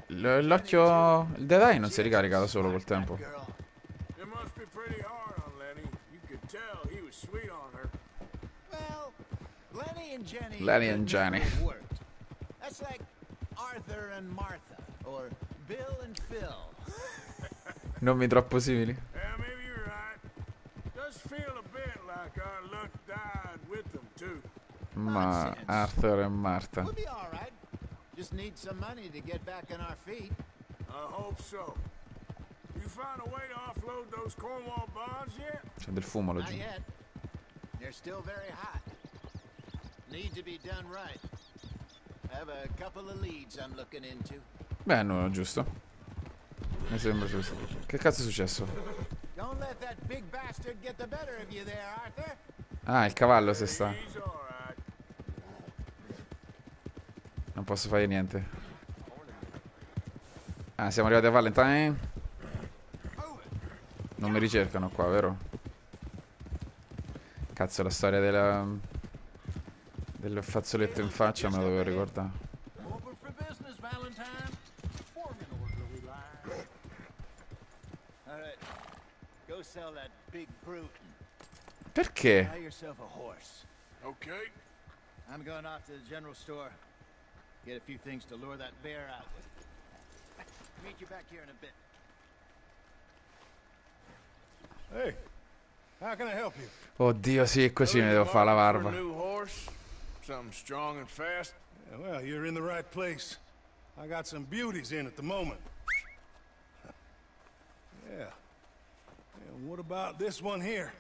l'occhio. Il Dead Eye non si ricarica da solo col tempo. Lenny. And Jenny. That's like Arthur and Martha, or Bill and Phil. Nomi troppo simili. Yeah, maybe you're right. Does feel a bit like our luck died with them, too. Ma Arthur e Marta. We'll be all right. Just need some money to get back on our feet. I hope so. You find a way to offload those Cornwall bonds yet? C'è del fumo Not laggiù. yet. They're still very hot. Need to be done right. Have a couple of leads I'm looking into. Beh, no, giusto. Mi sembra giusto. Che cazzo è successo? Don't let that big bastard get the better of you there, Arthur. Ah, il cavallo se sta. He's all right. Non posso fare niente. Ah, siamo arrivati a Valentine. Non mi ricercano qua, vero? Cazzo, la storia della... del fazzoletto in faccia me la dovevo ricordare. Perché? Okay. I'm going off to the general store. Get a few things to lure that bear out with. Meet you back here in a bit. Hey, how can I help you? Oddio, sì, così mi devo fare la barba. new horse? Something strong and fast? Yeah, well, you're in the right place. I got some beauties in at the moment. Yeah. And what about this one here?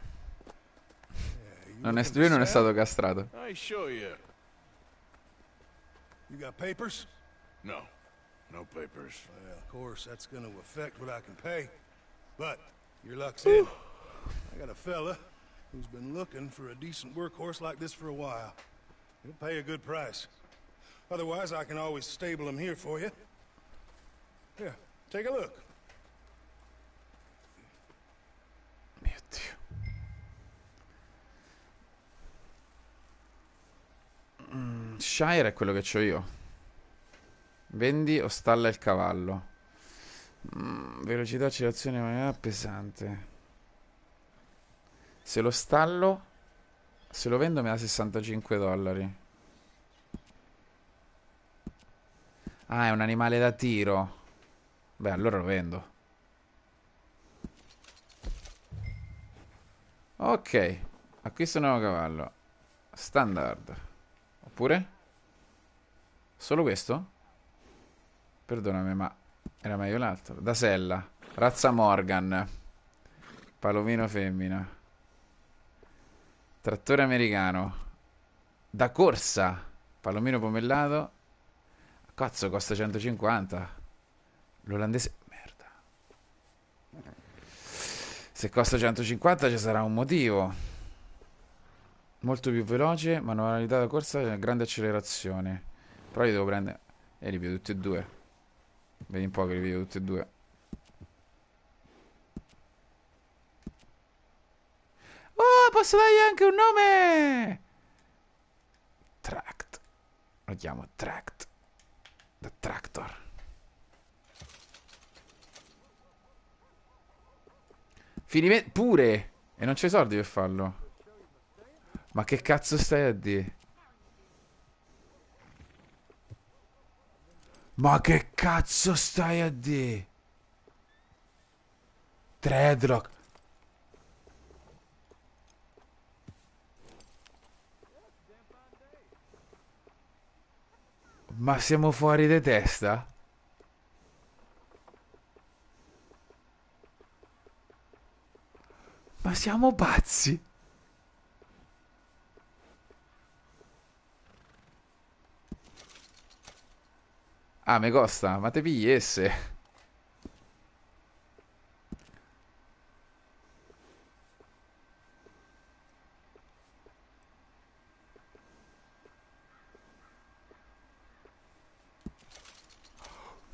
Yeah, Non è, lui non è stato castrato. I show you. You got papers? No, no papers. Well, of course, that's going to affect what I can pay. But Your luck's in. I got a fella who's been looking for a decent workhorse like this for a while. He'll pay a good price. Otherwise, I can always stable him here for you. Here, take a look. Mm, Shire è quello che ho io. Vendi o stalla il cavallo. Mm, velocità, accelerazione, maniera pesante. Se lo stallo, se lo vendo mi dà 65 dollari. Ah, è un animale da tiro. Beh, allora lo vendo. Ok, acquisto un nuovo cavallo. Standard. Oppure? Solo questo? Perdonami, ma era meglio l'altro. Da sella. Razza Morgan. Palomino femmina. Trattore americano. Da corsa. Palomino pomellato. Cazzo, costa 150. L'olandese... Merda. Se costa 150 ci sarà un motivo. Molto più veloce, manualità da corsa e grande accelerazione. Però li devo prendere... E li vedo tutti e due. Vedi un po' che li vedo tutti e due. Oh, posso dargli anche un nome! Tract. Lo chiamo Tract. The Tractor. Finimento pure! E non c'è soldi per farlo. Ma che cazzo stai a dire? Ma che cazzo stai a dire? Dreadlock. Ma siamo fuori di testa? Ma siamo pazzi? Ah, me costa, ma te pigli esse.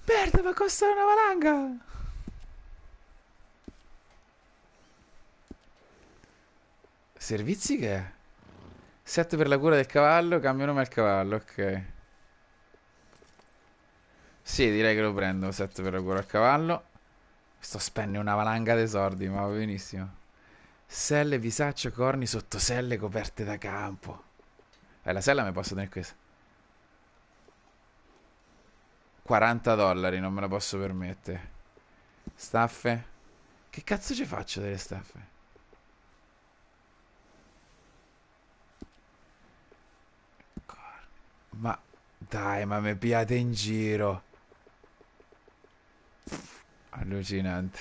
Merda, ma costa una valanga! Servizi che è? Set per la cura del cavallo, cambio nome al cavallo, ok. Sì, direi che lo prendo, set per cura al cavallo. Sto spendendo una valanga di soldi, ma va benissimo. Selle, visaccio, corni, sottoselle coperte da campo. Eh, la sella mi posso tenere questa. 40 dollari, non me la posso permettere. Staffe. Che cazzo ci faccio delle staffe? Ma dai, ma mi piate in giro. Allucinante.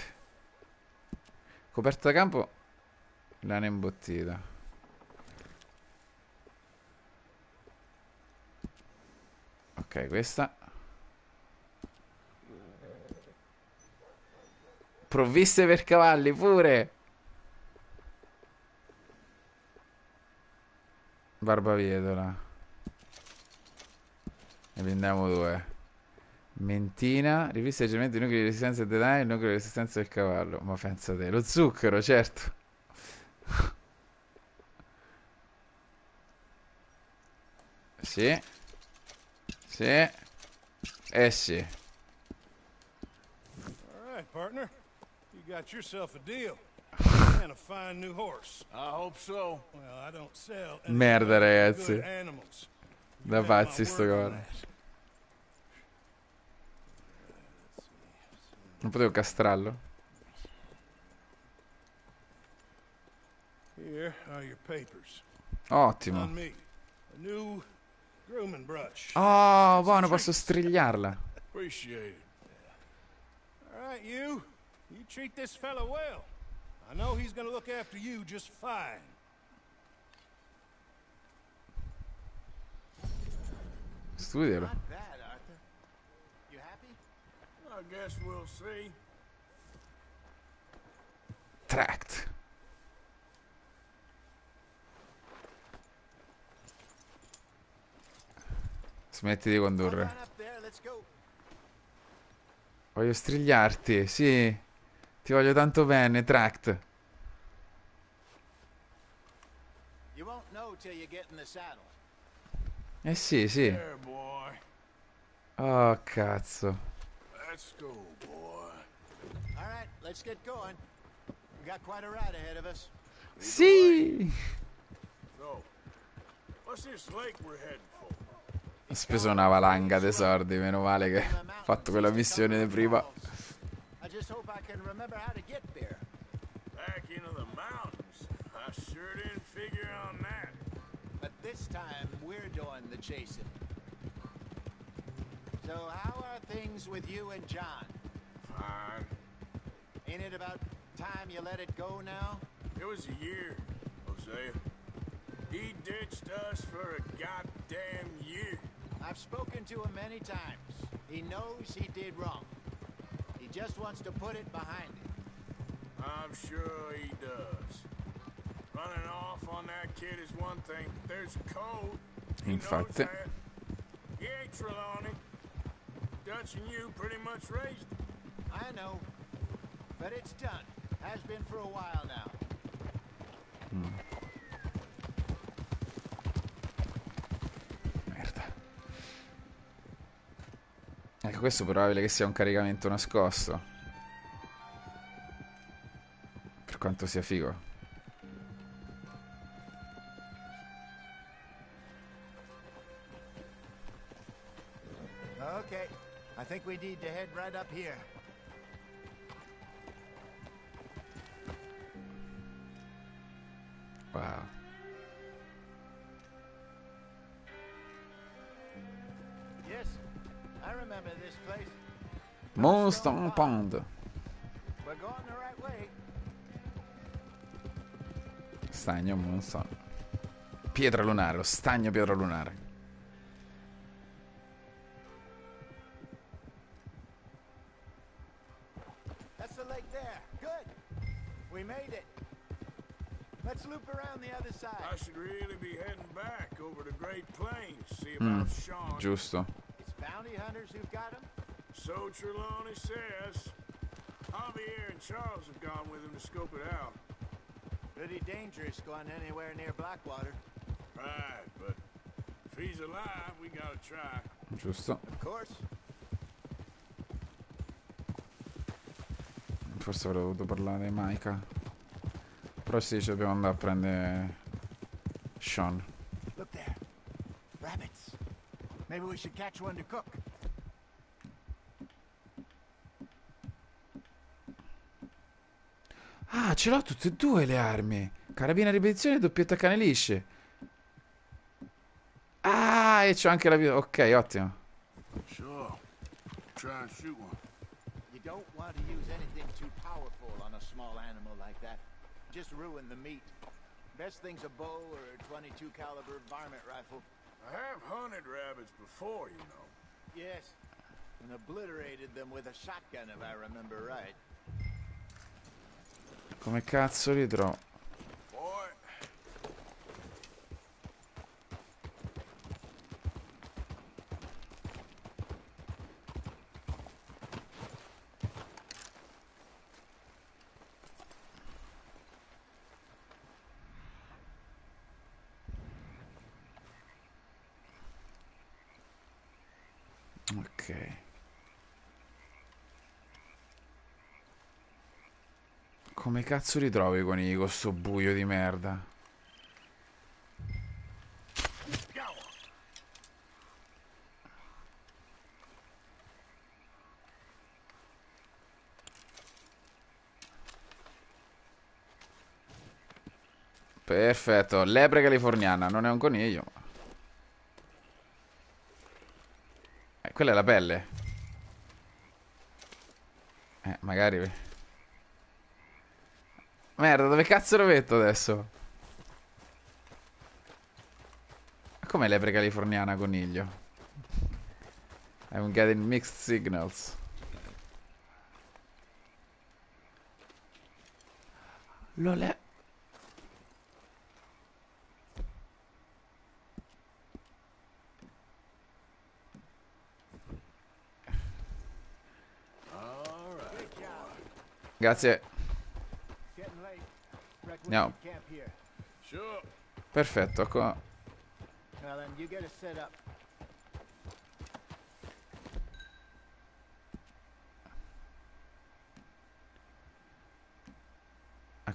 Coperta campo, lana imbottita. Ok, questa. Provviste per cavalli pure. Barbavietola. Ne prendiamo due. Mentina, rivista leggermente i nuclei di resistenza del design e il nucleo di resistenza del cavallo. Ma pensa te, lo zucchero, certo. sì. Sì. Eh sì. All right, partner. You got yourself a deal. and a fine new horse. I hope so. Well, I don't sell Merda, ragazzi. Da pazzi sto cavallo. Non potevo castrarlo? Ottimo. Oh, buono, posso strigliarla. Appreciate we'll. Tract. Smetti di condurre. Voglio strigliarti, sì. Ti voglio tanto bene, Tract. Eh sì, sì. Oh, cazzo. Let's go, boy. All right, let's get going. We got quite a ride ahead of us. Sì. So, what's this lake we're heading for? Ho speso una valanga dei soldi, meno male che ho fatto quella missione di prima. I just hope I can remember how to get there. Back into the mountains. I sure didn't figure on that. But this time we're doing the chasing. So how are things with you and John? Fine. Ain't it about time you let it go now? It was a year, Hosea. He ditched us for a goddamn year. I've spoken to him many times. He knows he did wrong. He just wants to put it behind him. I'm sure he does. Running off on that kid is one thing. but There's a code. He knows Infatti. that. He ain't Trelawney. Dutch and you pretty much raised him. I know. But it's done. Has been for a while now. Merda. Ecco, questo è probabile che sia un caricamento nascosto. Per quanto sia figo. Think we need to head right up here. Wow. Yes, I remember this place. Moonstone Pond. We're going the right way. Stagno Moonstone. Pietra lunare, lo stagno pietra lunare. Giusto. It's bounty hunters who've got him. So Trelawney says. Javier and Charles have gone with him to scope it out. Pretty dangerous going anywhere near Blackwater. Right, but if he's alive, we gotta try. Giusto. Of course. Forse avrei dovuto parlare di Maika. Però sì, ci dobbiamo andare a prendere Sean. We should catch one to cook. Ah, ce l'ho tutte e due le armi. Carabina ripetizione e doppietta cane lisce. Ah, e c'ho anche la. Ok, ottimo. Sure. Try and shoot one. You don't want to use anything too powerful on a small animal like that. Just ruin the meat. Best thing's a bow or a 22 caliber varmint rifle. I have hunted rabbits before, you know. Yes. And obliterated them with a shotgun if I remember right. Come cazzo li trovo? Boy, Come cazzo li trovi i conigli con sto buio di merda? Perfetto, lepre californiana, non è un coniglio. Eh, quella è la pelle. Eh, magari... Merda, dove cazzo lo metto adesso? Com'è lepre californiana coniglio? I'm getting mixed signals. Lo le... Grazie. Sure. Perfetto, up.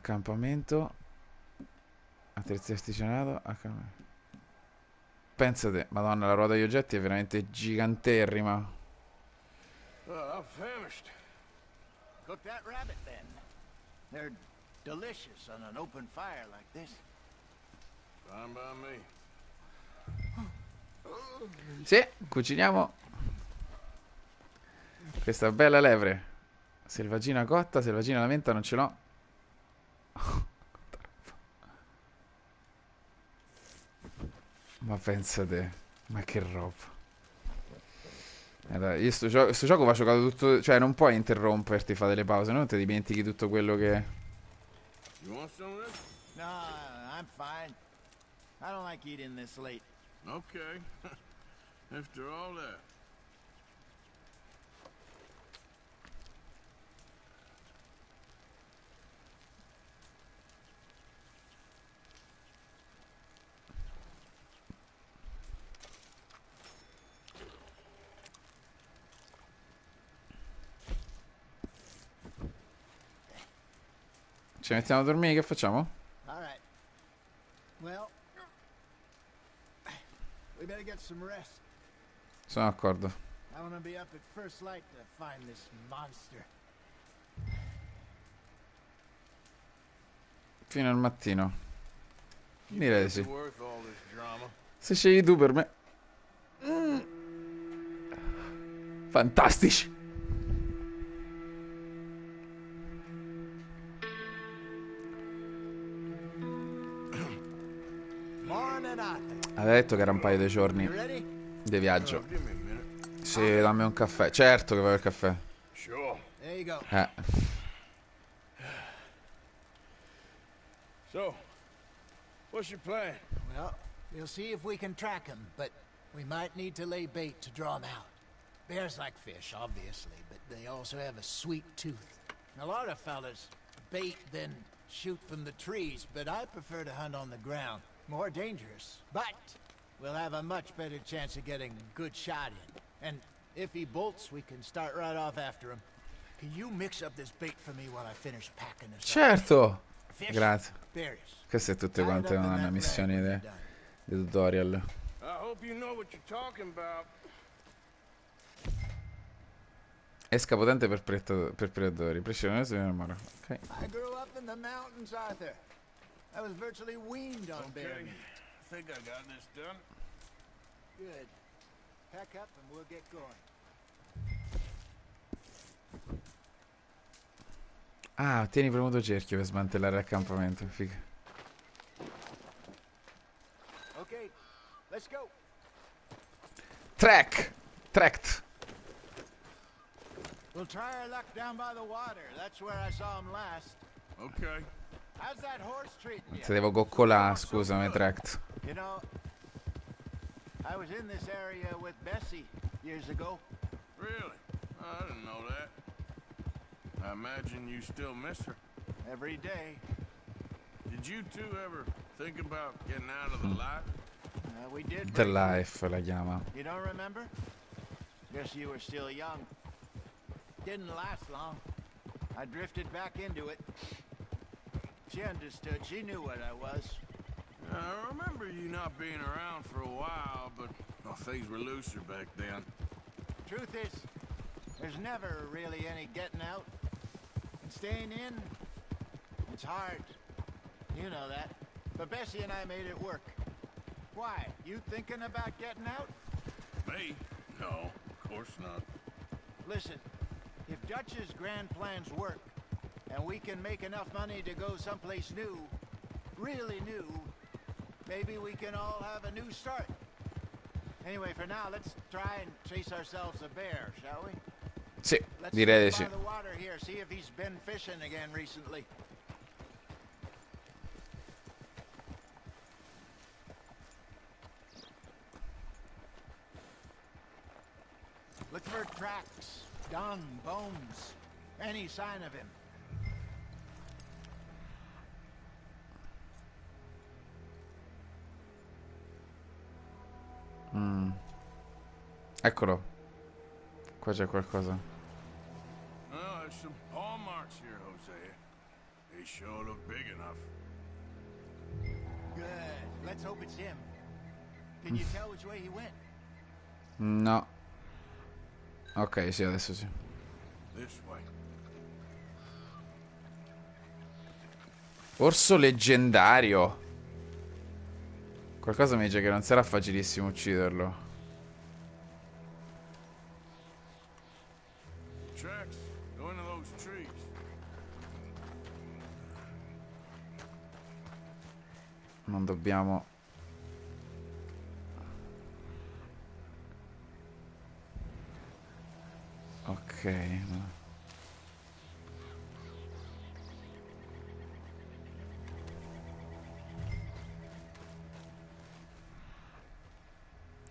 accampamento. Attrezzi artigianato. Pensate, madonna, la ruota di oggetti è veramente giganterrima. Well, I'm famished. Cook that rabbit then. They're delicious on an open fire like this. Fine by me. Sì, cuciniamo questa bella levre. Selvaggina cotta, selvaggina alla menta non ce l'ho. Ma pensate, ma che roba. Allora, io sto, gio- sto gioco va giocato tutto, cioè non puoi interromperti, fare delle pause, no? Ti dimentichi tutto quello che... You want some of this? No, I'm fine. I don't like eating this late. Okay. After all that. Ci mettiamo a dormire, che facciamo? All right. Well, we better get some rest. Sono d'accordo. I want to be up at first light to find this monster. Fino al mattino. Direi di sì. Se scegli tu per me. Mm. Fantastici. Aveva detto che era un paio di giorni You ready? di viaggio. Give me a minute. Sì, dammi un caffè. Certo che voglio il caffè. Sure. There you go. Eh. So, what's your plan? Well, we'll see if we can track him, but we might need to lay bait to draw him out. Bears like fish, obviously, but they also have a sweet tooth. A lot of fellas bait then shoot from the trees, but I prefer to hunt on the ground. More dangerous, but we'll have a much better chance of getting a good shot in. And if he bolts, we can start right off after him. Can you mix up this bait for me while I finish packing this? Certo. Fish, Grazie. berries. Queste tutte quante una missioni di, di tutorial. I hope you know what you're talking about. Esca potente per, per predatori. Precisionese di mare. Ok. I grew up in the mountains, Arthur. I was virtually weaned on bear Okay. meat. I think I got this done. Good. Pack up and we'll get going. Ah, tieni premuto cerchio per smantellare l'accampamento. Figa. Okay, let's go. Track! Tracked! We'll try our luck down by the water. That's where I saw him last. Okay. How's that horse treating you? Se devo coccolare, scusami, tracked. You know, I was in this area with Bessie years ago. Really? I didn't know that. I imagine you still miss her. Every day. Did you two ever think about getting out of the life? Uh, we did. The break- Life la chiama. You don't remember? Guess you were still young. Didn't last long. I drifted back into it. She understood. She knew what I was. I remember you not being around for a while, but well, things were looser back then. Truth is, there's never really any getting out. And staying in, it's hard. You know that. But Bessie and I made it work. Why? You thinking about getting out? Me? No, of course not. Listen, if Dutch's grand plans work, and we can make enough money to go someplace new, really new, maybe we can all have a new start. Anyway, for now, let's try and chase ourselves a bear, shall we? Sí, let's diré de the water here, see if he's been fishing again recently. Look for tracks, dung, bones, any sign of him. Eccolo. Qua c'è qualcosa. Oh, there's some paw marks here, Hosea. They sure look big enough. Good. Let's hope it's him. Can you tell which way he went? No. Ok, sì, adesso sì. Orso leggendario. Qualcosa mi dice che non sarà facilissimo ucciderlo. Non dobbiamo... Ok. no.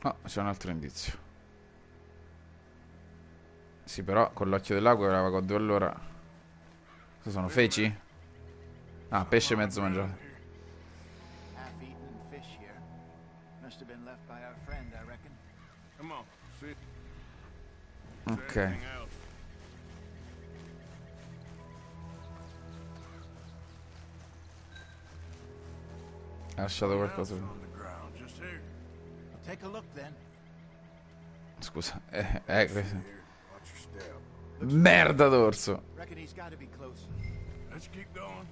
Oh, c'è un altro indizio. Sì, però con l'occhio dell'acqua era con due all'ora. Sono? Feci? Ah, pesce mezzo mangiato. Ok. Ha lasciato qualcosa. On the ground, just here. Take a look then. Scusa. Eh, eh, questo-. Merda d'orso. Reckon he's got to be close. Let's keep going.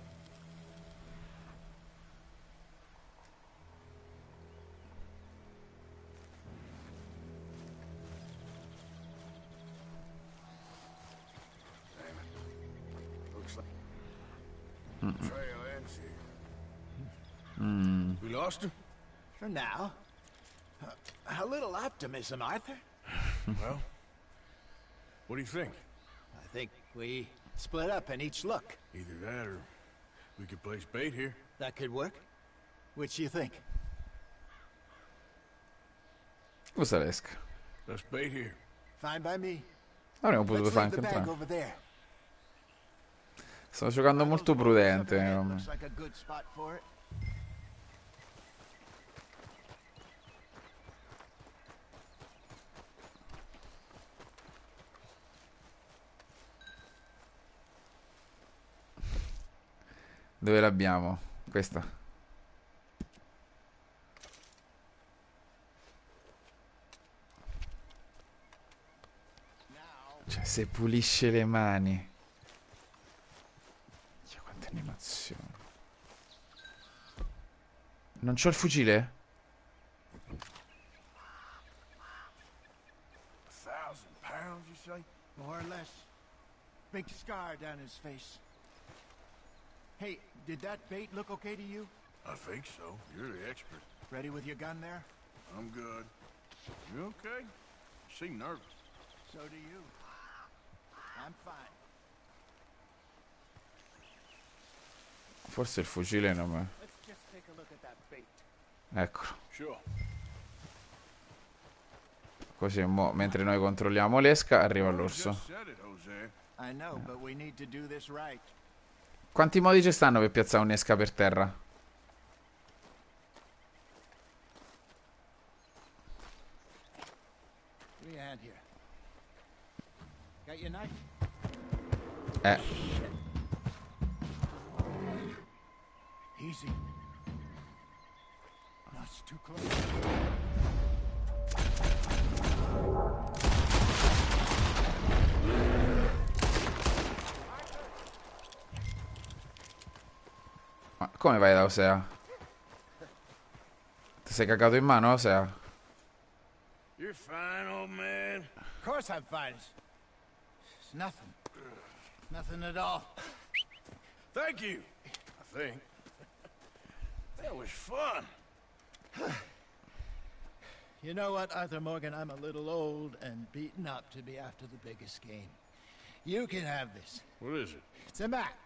Like Mm-mm. trail ends here. Mm. We lost him? For now. A little optimism, Arthur. well, what do you think? I think we split up and each look. Either that or we could place bait here. That could work. Which do you think? Cosa l'esca? Let's bait here. Fine by me. Avremmo potuto Let's fare leave anche the Sto giocando molto prudente. Dove l'abbiamo? Questa. Cioè, se pulisce le mani. Cioè, quante animazioni. Non c'ho il fucile? More or less. Big scar down his face. Hey, did that bait look okay to you? I think so. You're the expert. Ready with your gun there? I'm good. You okay? You seem nervous. So do you. I'm fine. Forse il fucile non me... Eccolo. Così, mo, mentre noi controlliamo l'esca, arriva l'orso. Quanti modi ci stanno per piazzare un'esca per terra? Give me too close. Ah, Ma come vai da Osea? Ti sei cagato in mano, Osea? You're fine, old man. Of course I'm fine. It's, it's nothing. Nothing at all. Thank you. I think. that was fun. You know what, Arthur Morgan? I'm a little old and beaten up to be after the biggest game. You can have this. What is it? It's a map.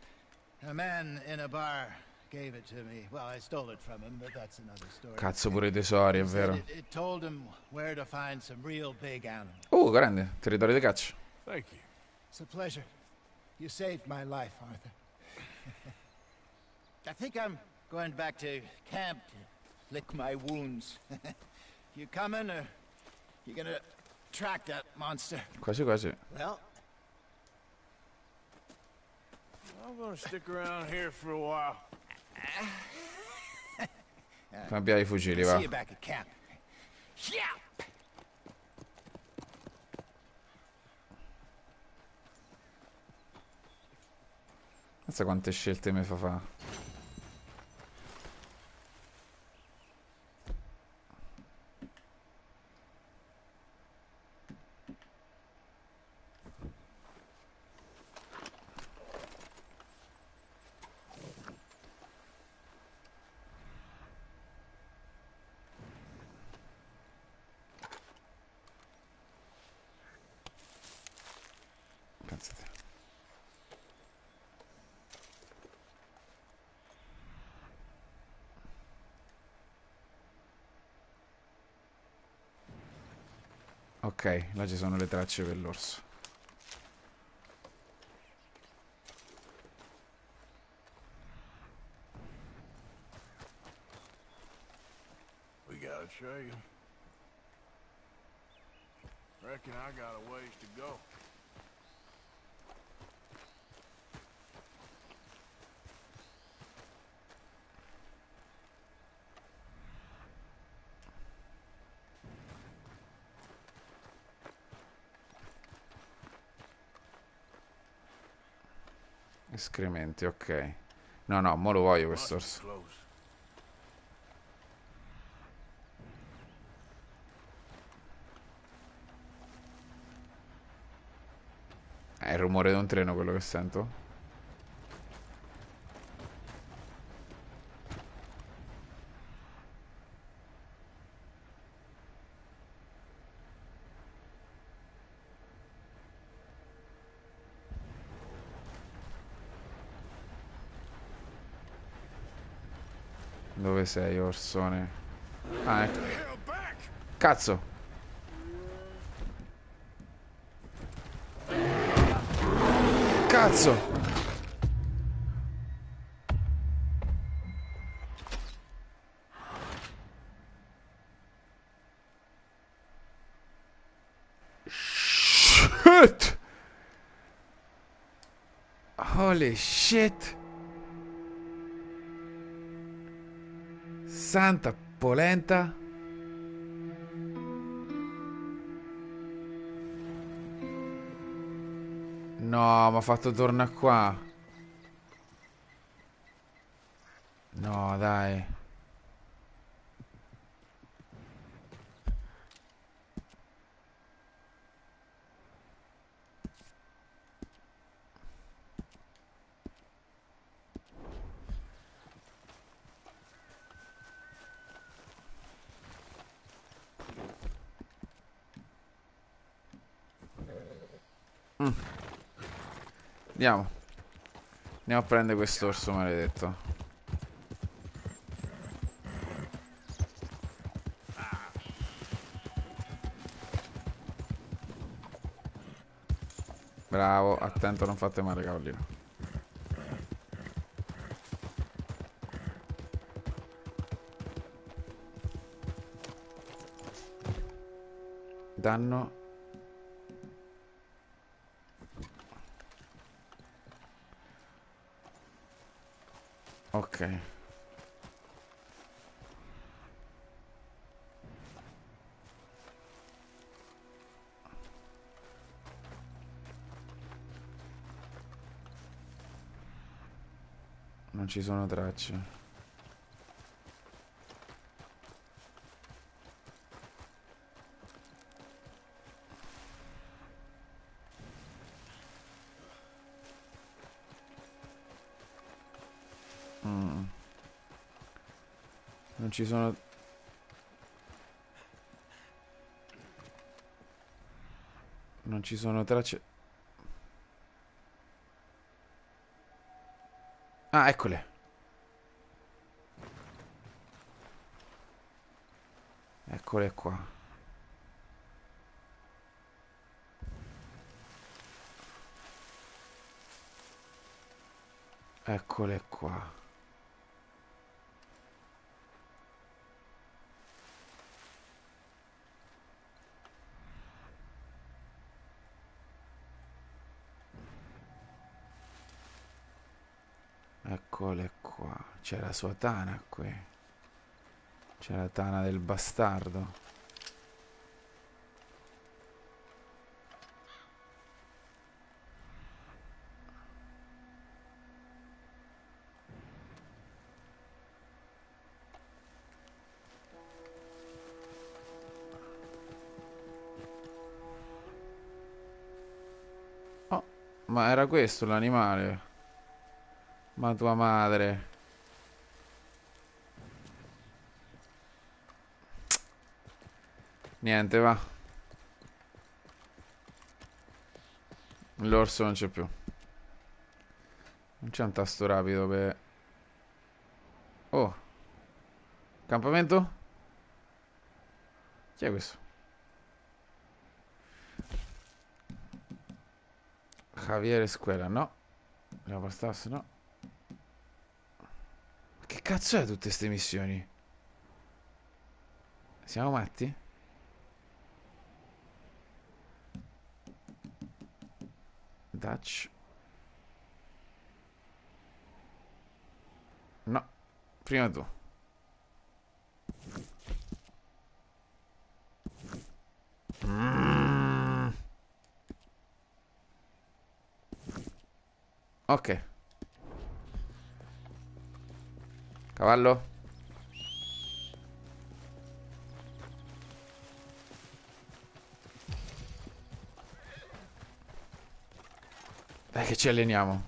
A man in a bar gave it to me. Well, I stole it from him, but that's another story. Cazzo pure i tesori, è vero. It, it told him where to find some real big animals. Oh, grande, territorio di caccia. Thank you. It's a pleasure. You saved my life, Arthur. I think I'm going back to camp to lick my wounds. you coming, or you gonna track that monster? Quasi quasi. Well, I'm gonna stick around here for a while. Cambiare i fucili, see va. you back at camp. Yeah. Pensa quante scelte mi fa fa. Ok, là ci sono le tracce per l'orso. We got a trail. Reckon I got a ways to go. Escrementi, ok. No, no, mo lo voglio quest'orso. È il rumore di un treno quello che sento. Dove sei, orsone? Ah, ecco. Cazzo! Cazzo! Shit! Holy shit! Santa polenta! No, mi ha fatto tornare qua. No, dai. Andiamo. Andiamo a prendere quest'orso maledetto. Bravo, attento, non fate male, cavallino. Danno Ok. Non ci sono tracce. ci sono... Non ci sono tracce... Ah, eccole. Eccole qua. Eccole qua. Eccole qua. C'è la sua tana qui. C'è la tana del bastardo. Oh, ma era questo l'animale. Ma tua madre. Niente, va. L'orso non c'è più. Non c'è un tasto rapido per... Oh. Campamento? Chi è questo? Javier Escuela, no. A Stas, no. Che cazzo è tutte queste missioni? Siamo matti? Dutch. No, prima tu. Mm. Ok. Cavallo. Dai che ci alleniamo.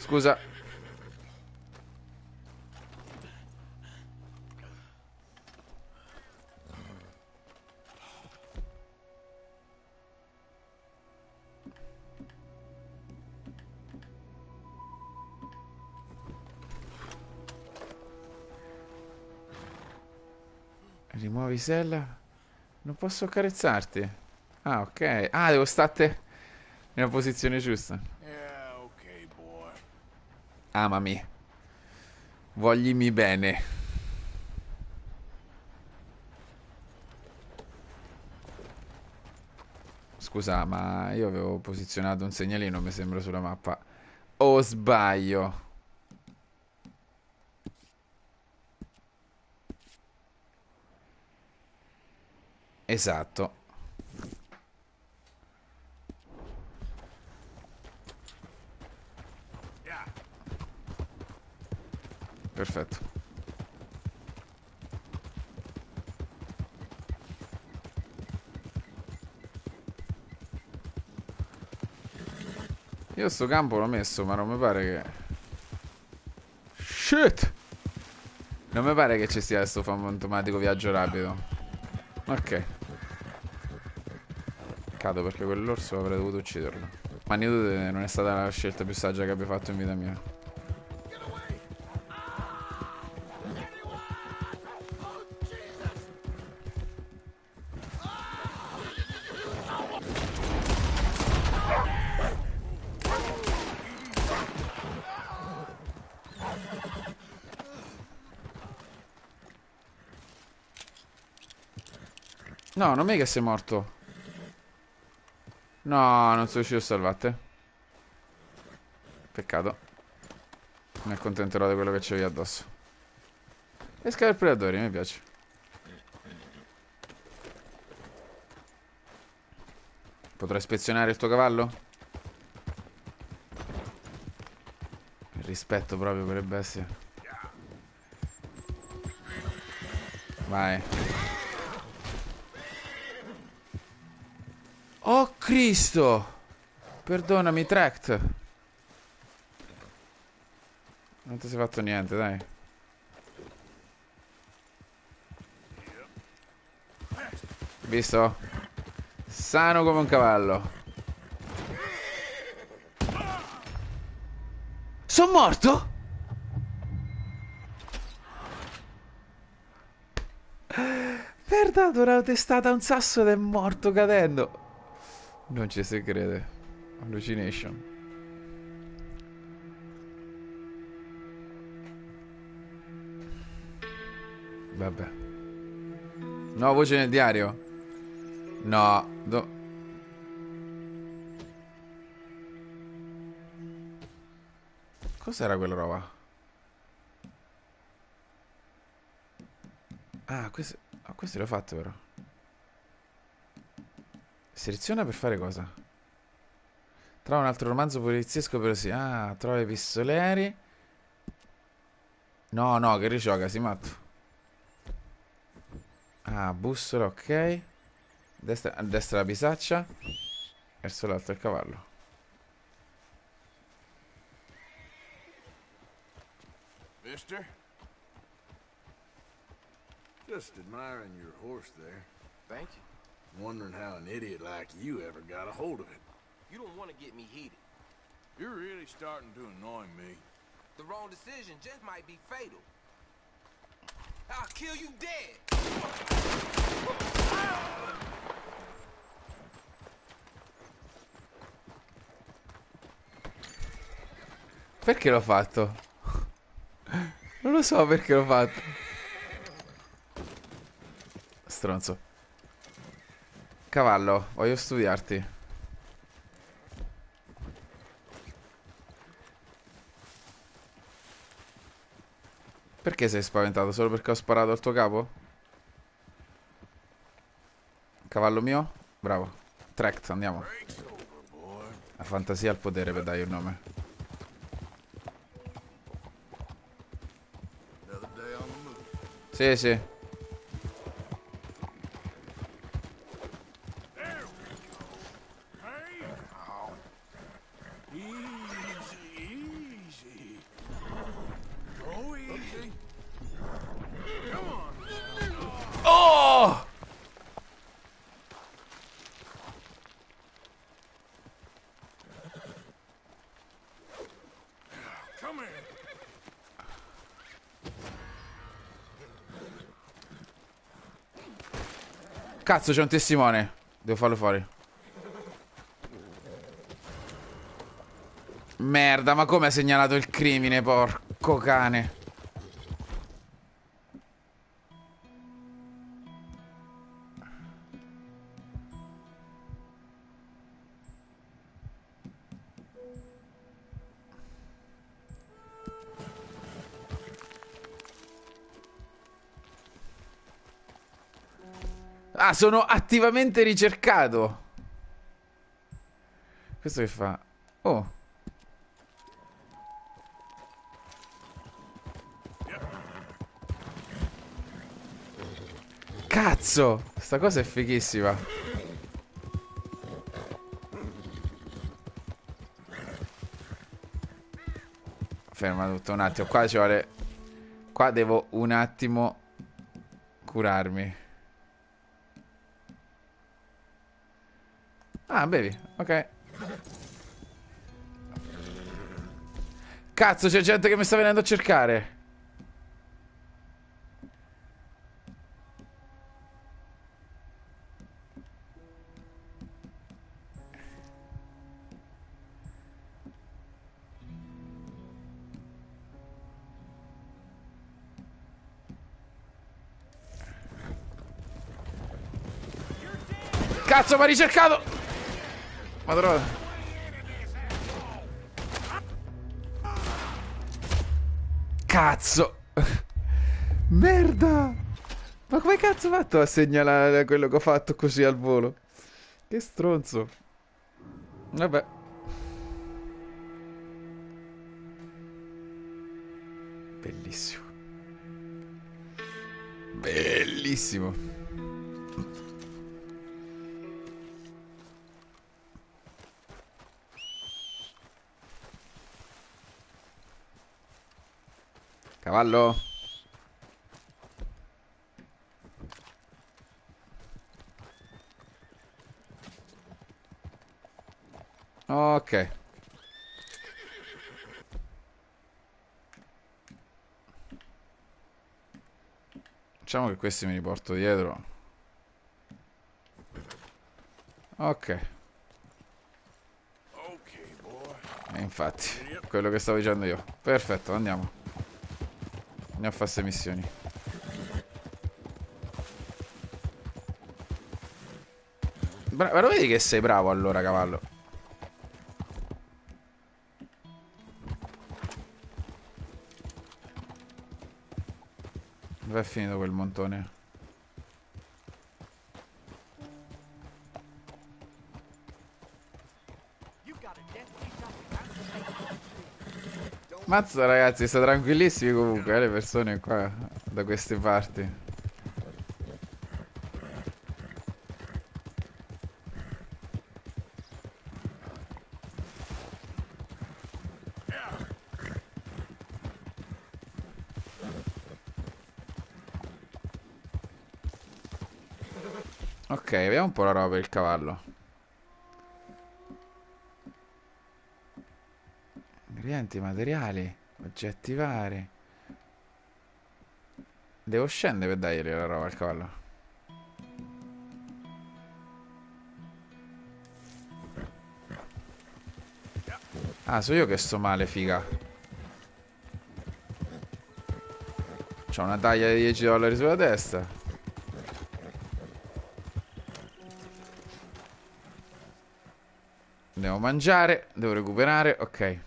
Scusa. Rimuovi sella. Non posso accarezzarti. Ah, ok. Ah, devo stare nella posizione giusta. Yeah, okay, boy. Amami. Voglimi bene. Scusa, ma io avevo posizionato un segnalino, mi sembra, sulla mappa. O sbaglio? Esatto. Perfetto. Io sto campo l'ho messo, ma non mi pare che... Shit! Non mi pare che ci sia questo fantomatico viaggio rapido. Ok. Cado perché quell'orso avrei dovuto ucciderlo. Magnitude non è stata la scelta più saggia che abbia fatto in vita mia. No, non è che sei morto. No, non sono riuscito a salvarti. Peccato. Mi accontenterò di quello che c'è addosso. Esca del predatori, mi piace. Potrai ispezionare il tuo cavallo? Il rispetto proprio per le bestie. Vai. Cristo! Perdonami, Tract. Non ti sei fatto niente, dai. Visto? Sano come un cavallo. Sono morto? Merda, ha una testata un sasso ed è morto cadendo. Non ci si crede. Hallucination. Vabbè. No, voce nel diario? No. do- Cos'era quella roba? Ah, questo, ah, questo l'ho fatto però. Seleziona per fare cosa? Trova un altro romanzo poliziesco però sì. Ah, trova i pistoleri. No, no, che ricioca, si matto. Ah, bussola, ok. Destra, a destra la bisaccia. Verso l'alto il cavallo. Mister? Just admiring your horse there. Thank you. Wondering how an idiot like you ever got a hold of it. You don't want to get me heated. You're really starting to annoy me. The wrong decision just might be fatal. I'll kill you dead. Perché l'ho fatto? Non lo so perché l'ho fatto. Stronzo. Cavallo, voglio studiarti. Perché sei spaventato? Solo perché ho sparato al tuo capo? Cavallo mio? Bravo. Tract, andiamo. La fantasia ha il potere per dargli un nome. Sì, sì. Easy, easy. Go easy. Come on. Oh! Come here. Cazzo, c'è un testimone. Devo farlo fuori. Merda, ma come ha segnalato il crimine, porco cane. Ah, sono attivamente ricercato. Questo che fa? Oh. Cazzo! Sta cosa è fighissima. Ferma tutto un attimo. Qua ci vuole. Qua devo un attimo curarmi. Ah, bevi. Ok. Cazzo, c'è gente che mi sta venendo a cercare. Cazzo, mi ha ricercato! Madonna. Cazzo! Merda! Ma come cazzo ho fatto a segnalare quello che ho fatto così al volo? Che stronzo. Vabbè. Bellissimo. Bellissimo. Cavallo. Ok. Diciamo che questi me li porto dietro. Ok. E infatti, quello che stavo dicendo io. Perfetto, andiamo. Andiamo a fare queste missioni. Bra lo vedi che sei bravo allora, cavallo? Dove è finito quel montone? Mazza ragazzi, sta tranquillissimi comunque eh, le persone qua da queste parti. Ok, vediamo un po' la roba per il cavallo. Ingredienti, materiali, oggetti vari. Devo scendere per dargli la roba al cavallo. Ah, so io che sto male, figa. C'ho una taglia di 10 dollari sulla testa. Devo mangiare, devo recuperare, ok.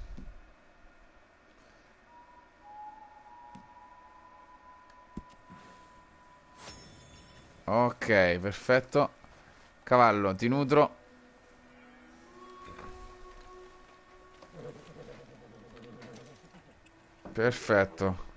Ok, perfetto. Cavallo, ti nutro. Perfetto.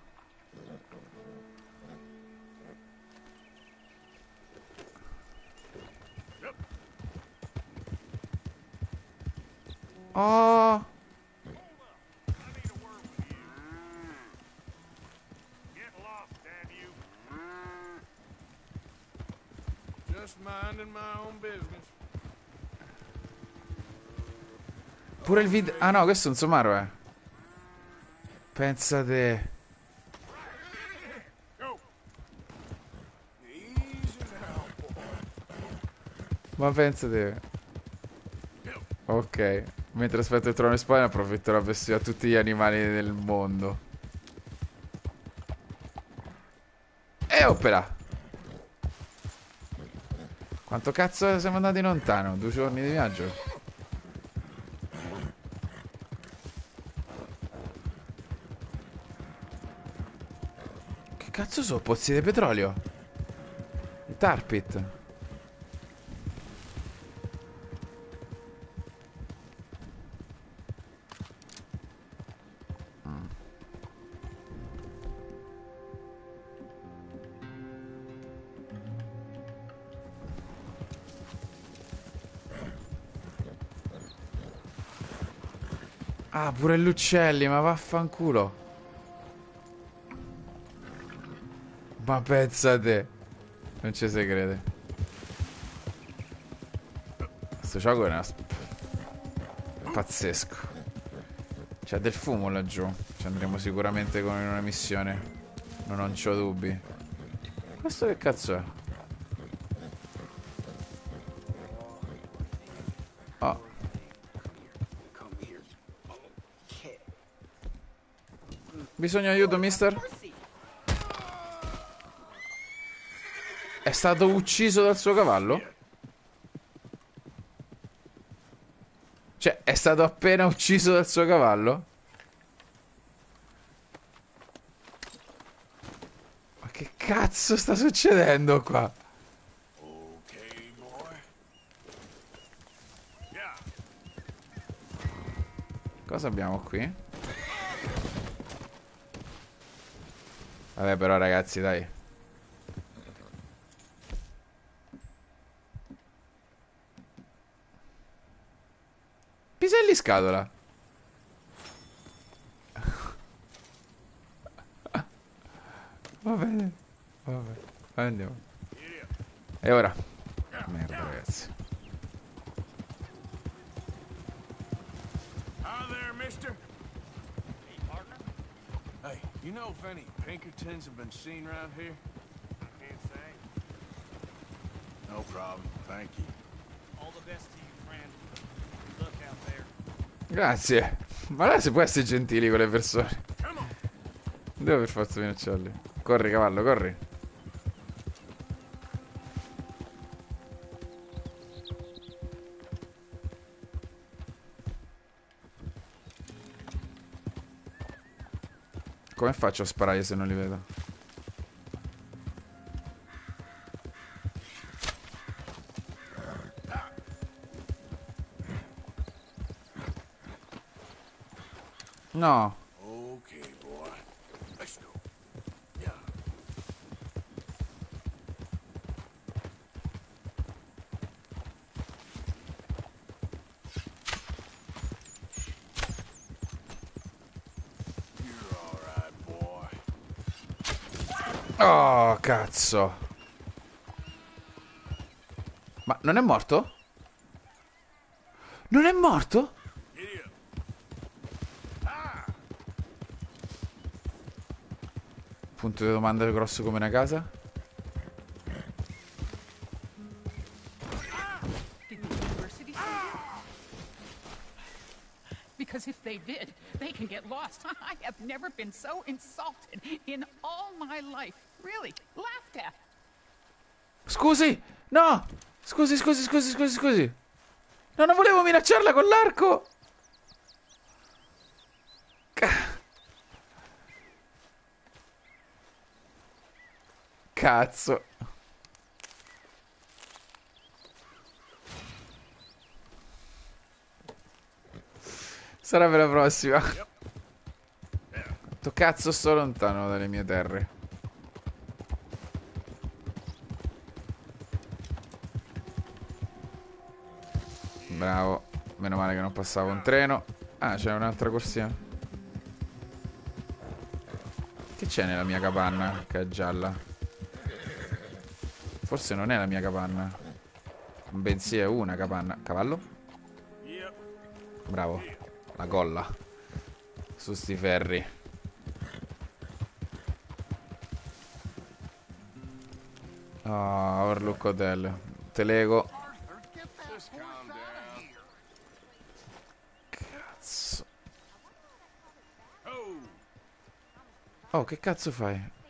Pure il video... Ah no, questo è un somaro, eh. Pensate... Ma pensate... Ok. Mentre aspetto il trono in Spagna approfitterò per vestire a tutti gli animali del mondo. E opera! Quanto cazzo siamo andati lontano? Due giorni di viaggio? Cazzo sono? Pozzi di petrolio? I tarpit. Ah, pure gli uccelli, ma vaffanculo. Ma pensate. Non ci si crede. Questo gioco è una... pazzesco. C'è del fumo laggiù. Ci andremo sicuramente con una missione. Non, non c'ho dubbi. Questo che cazzo è? Oh. Bisogna aiuto, mister? Stato ucciso dal suo cavallo? Cioè, è stato appena ucciso dal suo cavallo? Ma che cazzo sta succedendo qua? Cosa abbiamo qui? Vabbè però ragazzi dai scatola Va bene Vabbè Andiamo E ora Merda ragazzi Hi there, mister. Hey, partner. Hey, you know if any Pinkertons have been seen around here? I Can't say. No problem. Thank you. All Grazie. Ma là si può essere gentili con le persone. Devo per forza minacciarli. Corri, cavallo, corri. Come faccio a sparare se non li vedo? No. Okay, boy. Let's go. Yeah. You're all right, boy. Oh, cazzo. Ma non è morto? Non è morto? Punto di domanda grosso come una casa? Because if they did, they can get lost. I have never been so insulted in all my life. Really, laughed at. Scusi! No! Scusi, scusi, scusi, scusi, scusi. No, non volevo minacciarla con l'arco. Ca- Cazzo. Sarà per la prossima. Quanto cazzo sto lontano dalle mie terre? Bravo. Meno male che non passava un treno. Ah, c'è un'altra corsia. Che c'è nella mia capanna che è gialla? Forse non è la mia capanna. Bensì è una capanna. Cavallo? Bravo. La colla. Su sti ferri. Ah, Overlook Hotel. Te lego. Just calm down. Cazzo. Oh, Oh, che cazzo fai?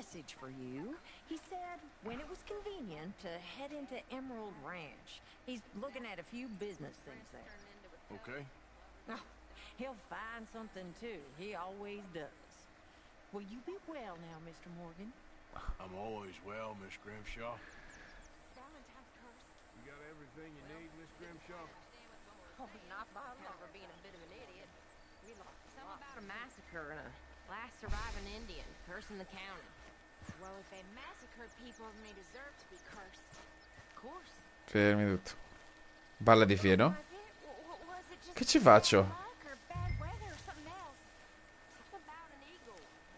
Message for you. He said when it was convenient to head into Emerald Ranch. He's looking at a few business things there. Okay. Oh, he'll find something too. He always does. Will you be well now, Mr. Morgan? I'm always well, Miss Grimshaw. You got everything you need, Miss Grimshaw? Oh, not by a lot. for being a bit of an idiot. Something about a massacre and a last surviving Indian cursing the county. Fermi tutto. Balla di fieno? Just Che ci faccio?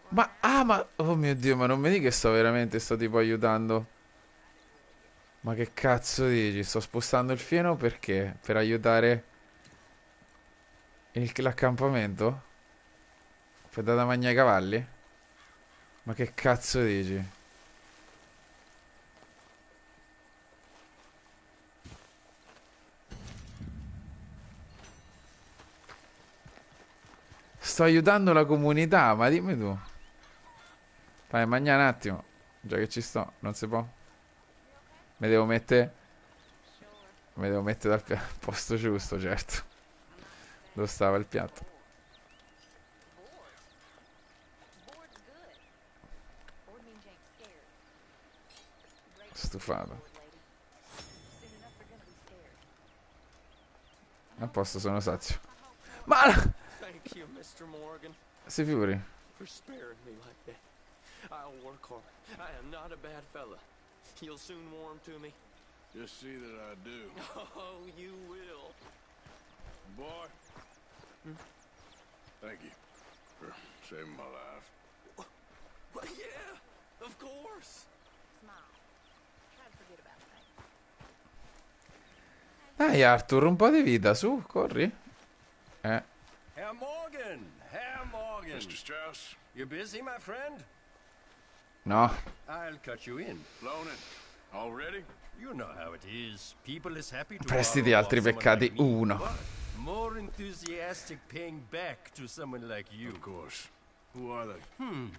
Ma, ah, ma, oh mio Dio, ma non mi dica che sto veramente, sto tipo aiutando. Ma che cazzo dici? Sto spostando il fieno perché? Per aiutare il- l'accampamento? Per dare da mangiare ai cavalli? Ma che cazzo dici? Sto aiutando la comunità, ma dimmi tu. Fai mangiare un attimo. Già che ci sto, non si può. Mi devo mettere. Mi devo mettere al posto giusto, certo. Dove stava il piatto? Stufato. A posto, sono sazio. Ma si figuri. I'll work hard. I am not a bad fella. You'll soon warm to me. Just see that I do. Oh, you will. Boy. Thank you for saving my life. Well, yeah, of course. Smile. Try to forget about that. Dai Arthur, un po' di vita, su, corri. Eh. Herr Morgan! Herr Morgan! Mr. Strauss. You busy, my friend? No. I'll cut you in. Blown it. Already? You know how it is. People is happy to Prestiti altri peccati like me, 1. but More enthusiastic paying back to someone like you. Of course.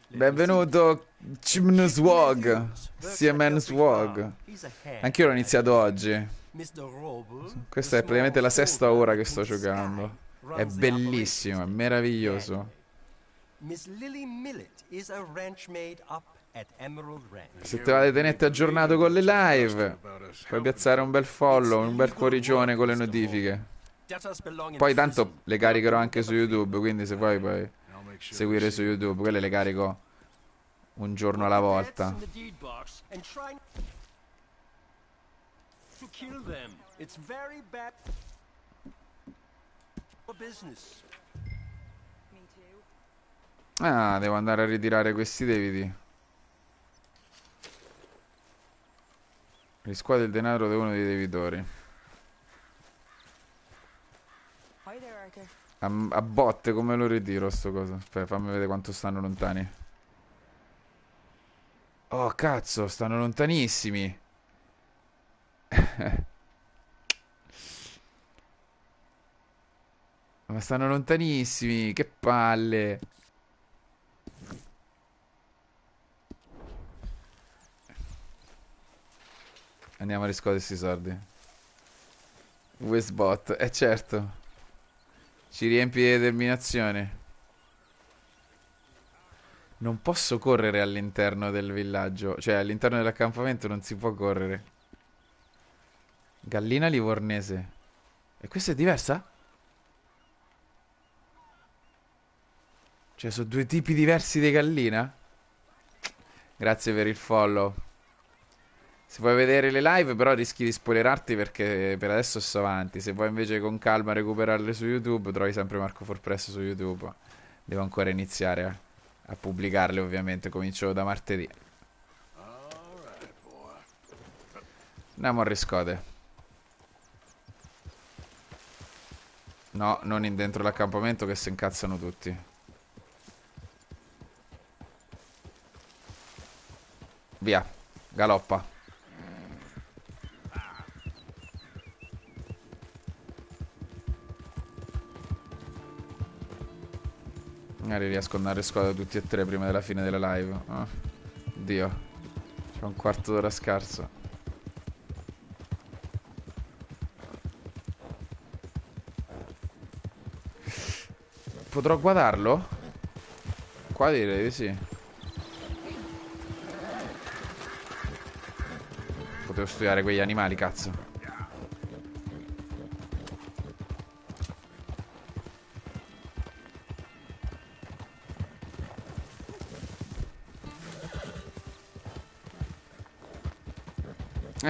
Benvenuto Chimno Swag. CMN Swag. Anch'io l'ho iniziato oggi. Questa è praticamente la sesta ora che sto giocando. È bellissimo, è meraviglioso. Se te la tenete aggiornato con le live, puoi piazzare un bel follow, un bel cuoricione con le notifiche. Poi tanto le caricherò anche su YouTube, quindi se vuoi puoi seguire su YouTube, quelle le carico un giorno alla volta. Ah, devo andare a ritirare questi debiti. Riscuote il denaro di uno dei debitori. Hi there, Arthur. A, a botte come lo ritiro sto coso. Aspetta, fammi vedere quanto stanno lontani. Oh, cazzo, stanno lontanissimi. Ma stanno lontanissimi, che palle. Andiamo a riscuotere questi soldi. Westbot, eh certo. Ci riempi di determinazione. Non posso correre all'interno del villaggio. Cioè, all'interno dell'accampamento non si può correre. Gallina livornese. E questa è diversa? Cioè, sono due tipi diversi di gallina? Grazie per il follow. Se vuoi vedere le live, però rischi di spoilerarti perché per adesso sto avanti. Se vuoi invece con calma recuperarle su YouTube, trovi sempre Marco Forpress su YouTube. Devo ancora iniziare a, a pubblicarle, ovviamente. Comincio da martedì. Andiamo a riscote. No, non in dentro l'accampamento che si incazzano tutti. Via, galoppa. Magari riesco ad andare a squadra tutti e tre prima della fine della live. Oh, Dio. C'è un quarto d'ora scarso. Potrò guardarlo? Qua direi di sì. Potevo studiare quegli animali, cazzo.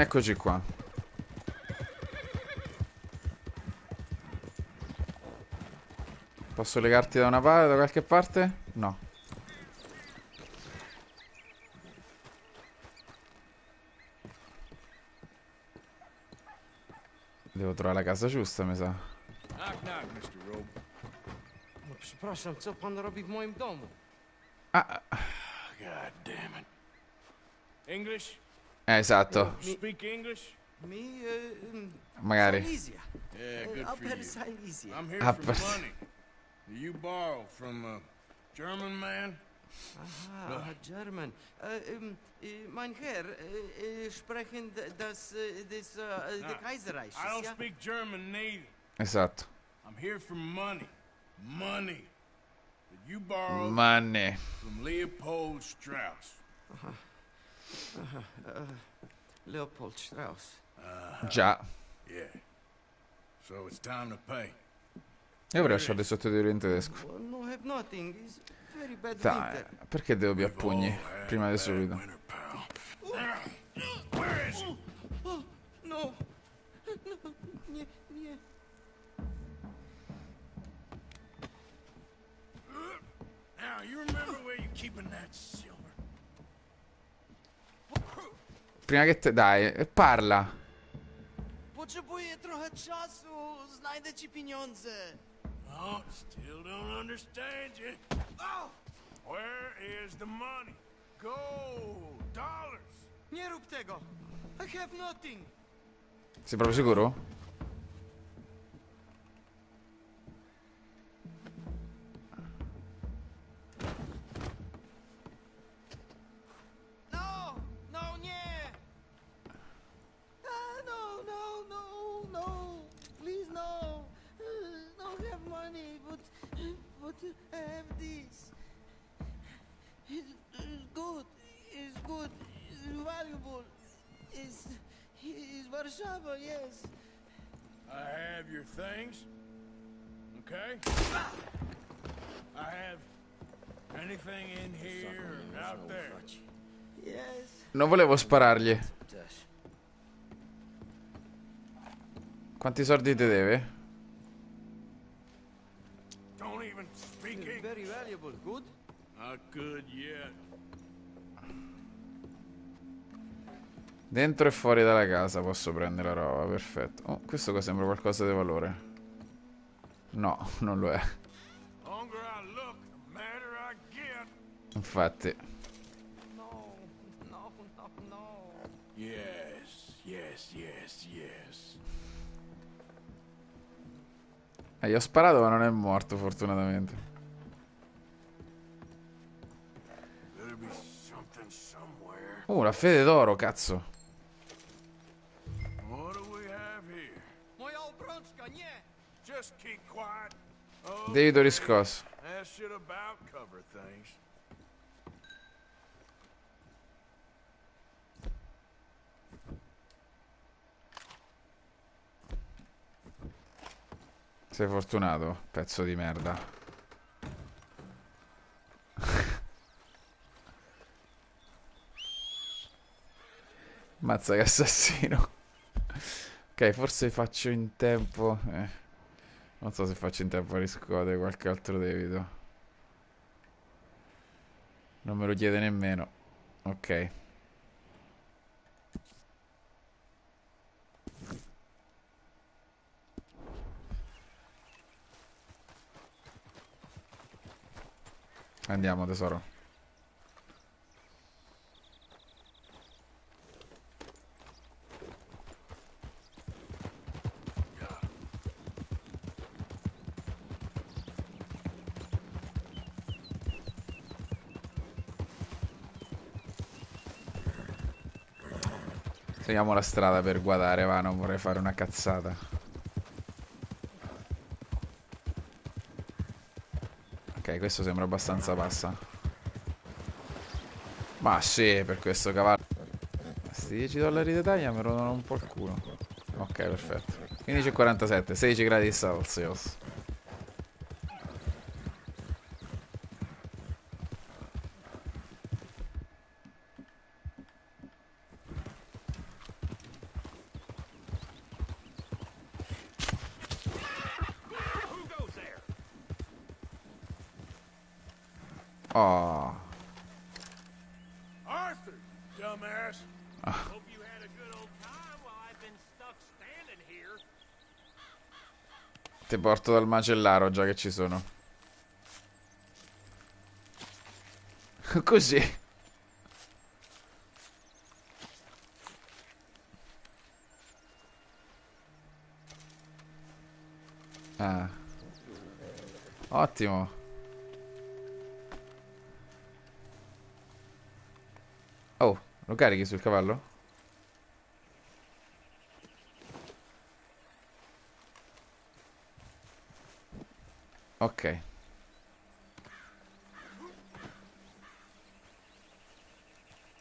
Eccoci qua. Posso legarti da una parte, da qualche parte? No. Devo trovare la casa giusta, mi sa. Knock, knock, Mr. Robe. No, przepraszam, co pan robi w moim domu? God damn it. English? Eh, esatto. Uh, um, Magari. Yeah, Uh, good for you. Silesia. I'm here Up for money. You borrow from a German man? Aha. German. Uh, um, uh, mein Herr, uh, sprechen das, uh, das, uh, Nah, Kaiserreich. I don't speak German neither. Esatto. I'm here for money. Money. That you borrowed Money. from Leopold Strauss. Uh, Leopold Strauss. Uh-huh. Già. Yeah. So it's time to pay. Io avrei lasciato i sottotitoli in tedesco. Oh, no, have nothing. It's very bad Dai, perché devo più a pugni? Prima di subito. Where is he? Oh, nie, nie. Now, you remember where you're keeping that silver? Prima che te... Dai, parla. Potrzebuję trochę czasu. Znajdę ci pieniądze. Oh, still don't understand you. Oh! Where is the money? Gold, dollars. Nie rób tego! I have nothing! Sei proprio sicuro? No, no, no! Please, no! Uh, don't have money, but, but I have this. It's, it's good. It's good. It's valuable. It's, it's Warszawa, yes. I have your things. Okay? I have anything in here or out there. Yes. Non volevo sparargli. Quanti soldi ti deve? Don't even speak English. very valuable. Good? Not good yet. Dentro e fuori dalla casa posso prendere la roba, perfetto. Oh, questo qua sembra qualcosa di valore. No, non lo è. Infatti. No, no, no, no. Yes, yes, yes, yes. Eh, gli ho sparato ma non è morto fortunatamente. Uh, la fede d'oro, cazzo. What do we have here? Moja obrączka, nie! Just keep quiet. Oh, Debito riscosso. that should about cover things. Sei fortunato, pezzo di merda. Mazza che assassino. Ok, forse faccio in tempo. eh. Non so se faccio in tempo a riscuotere qualche altro debito. Non me lo chiede nemmeno. Ok. Andiamo tesoro. Seguiamo la strada per guardare, va, non vorrei fare una cazzata. Questo sembra abbastanza passa. Ma sì, per questo cavallo. Questi 10 dollari di taglia mi rodano un po' il culo. Ok, perfetto. 15,47, 16 gradi Celsius. Who goes there? Oh. Arthur, dumbass. Hope you had a good old time while I've been stuck standing here. Ti porto dal macellaro già che ci sono. Così. Ah. Ottimo. Oh, lo carichi sul cavallo? Ok.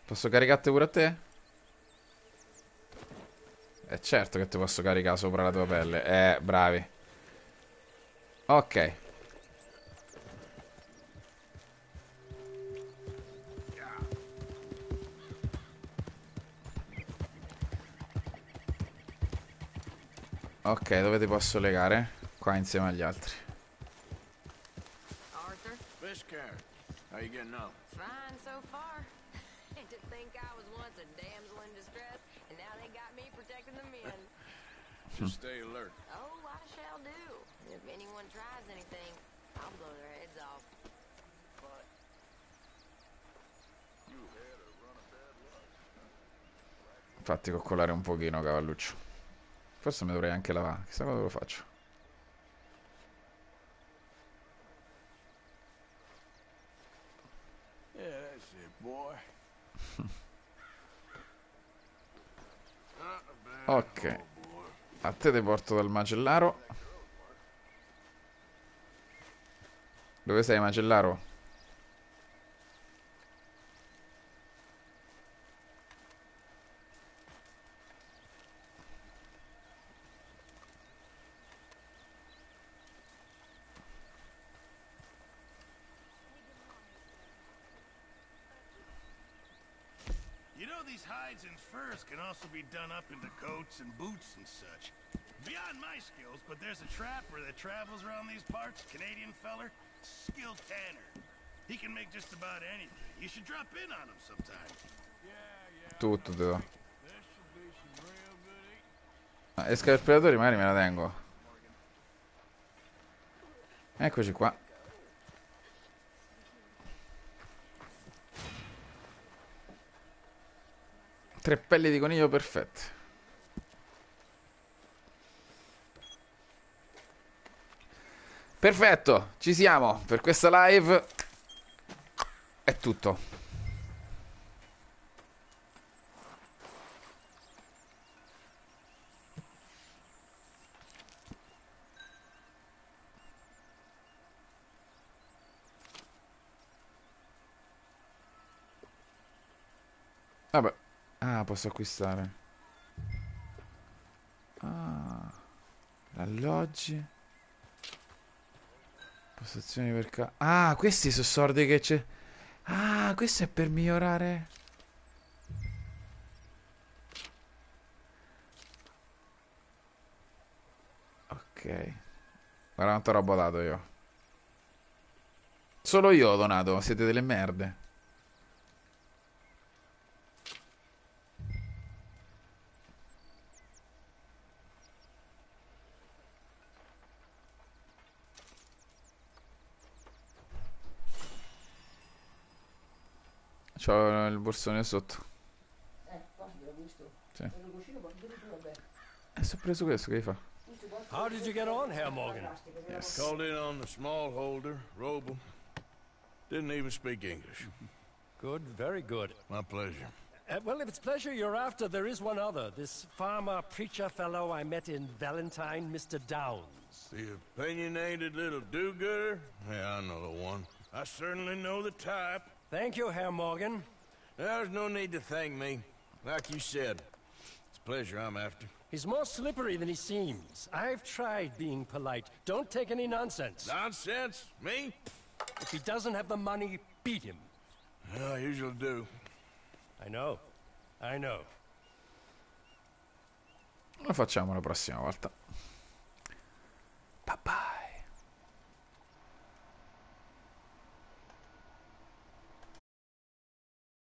Posso caricarti pure a te? Eh certo che ti posso caricare sopra la tua pelle. Eh, bravi. Ok. Ok, dove ti posso legare? Qua insieme agli altri. Arthur? Fishcar, how you getting on? Fine so far. to think I was once a damsel in distress, and now they got me protecting the men. Just stay alert. Oh, I shall do. If anyone tries anything, I'll blow their heads off. But you had a run of bad luck. Infatti coccolare un pochino, cavalluccio. Forse mi dovrei anche lavare. Chissà quando lo faccio. Yeah, that's it, boy. Not a bad Ok. A te ti porto dal macellaro. Dove sei, macellaro? And can also be done up into coats and boots and such. Beyond my skills, but there's a trapper that travels around these parts, Canadian feller, skilled tanner. He can make just about anything. You should drop in on him sometime. Tutto ti do. Ah, esca del predatore magari me la tengo. Eccoci qua. Tre pelli di coniglio perfette. Perfetto, ci siamo. Per questa live è tutto. Vabbè. Ah, posso acquistare. Ah. Alloggi. Postazioni per ca... Ah, questi sono soldi che c'è... Ah, questo è per migliorare... Ok. Guarda quanta roba ho dato io. Solo io ho donato, siete delle merde. C'ho il borsone sotto. Eh, forse l'ho visto. Sì. Il cuscino porta addirittura. E se ho preso questo, che fa? How did you get on, Herr Morgan? Yes. Called in on the small holder, Roble. Didn't even speak English. Good, very good. My pleasure. Uh, well, if it's pleasure you're after, there is one other. This farmer preacher fellow I met in Valentine, Mr. Downs. The opinionated little do-gooder? Yeah, I know the one. I certainly know the type. Thank you, Herr Morgan. There's no need to thank me. Like you said, it's pleasure I'm after. He's more slippery than he seems. I've tried being polite. Don't take any nonsense. Nonsense? Me? If he doesn't have the money, beat him. Yeah, I usually do. I know. I know. Lo facciamo la prossima volta.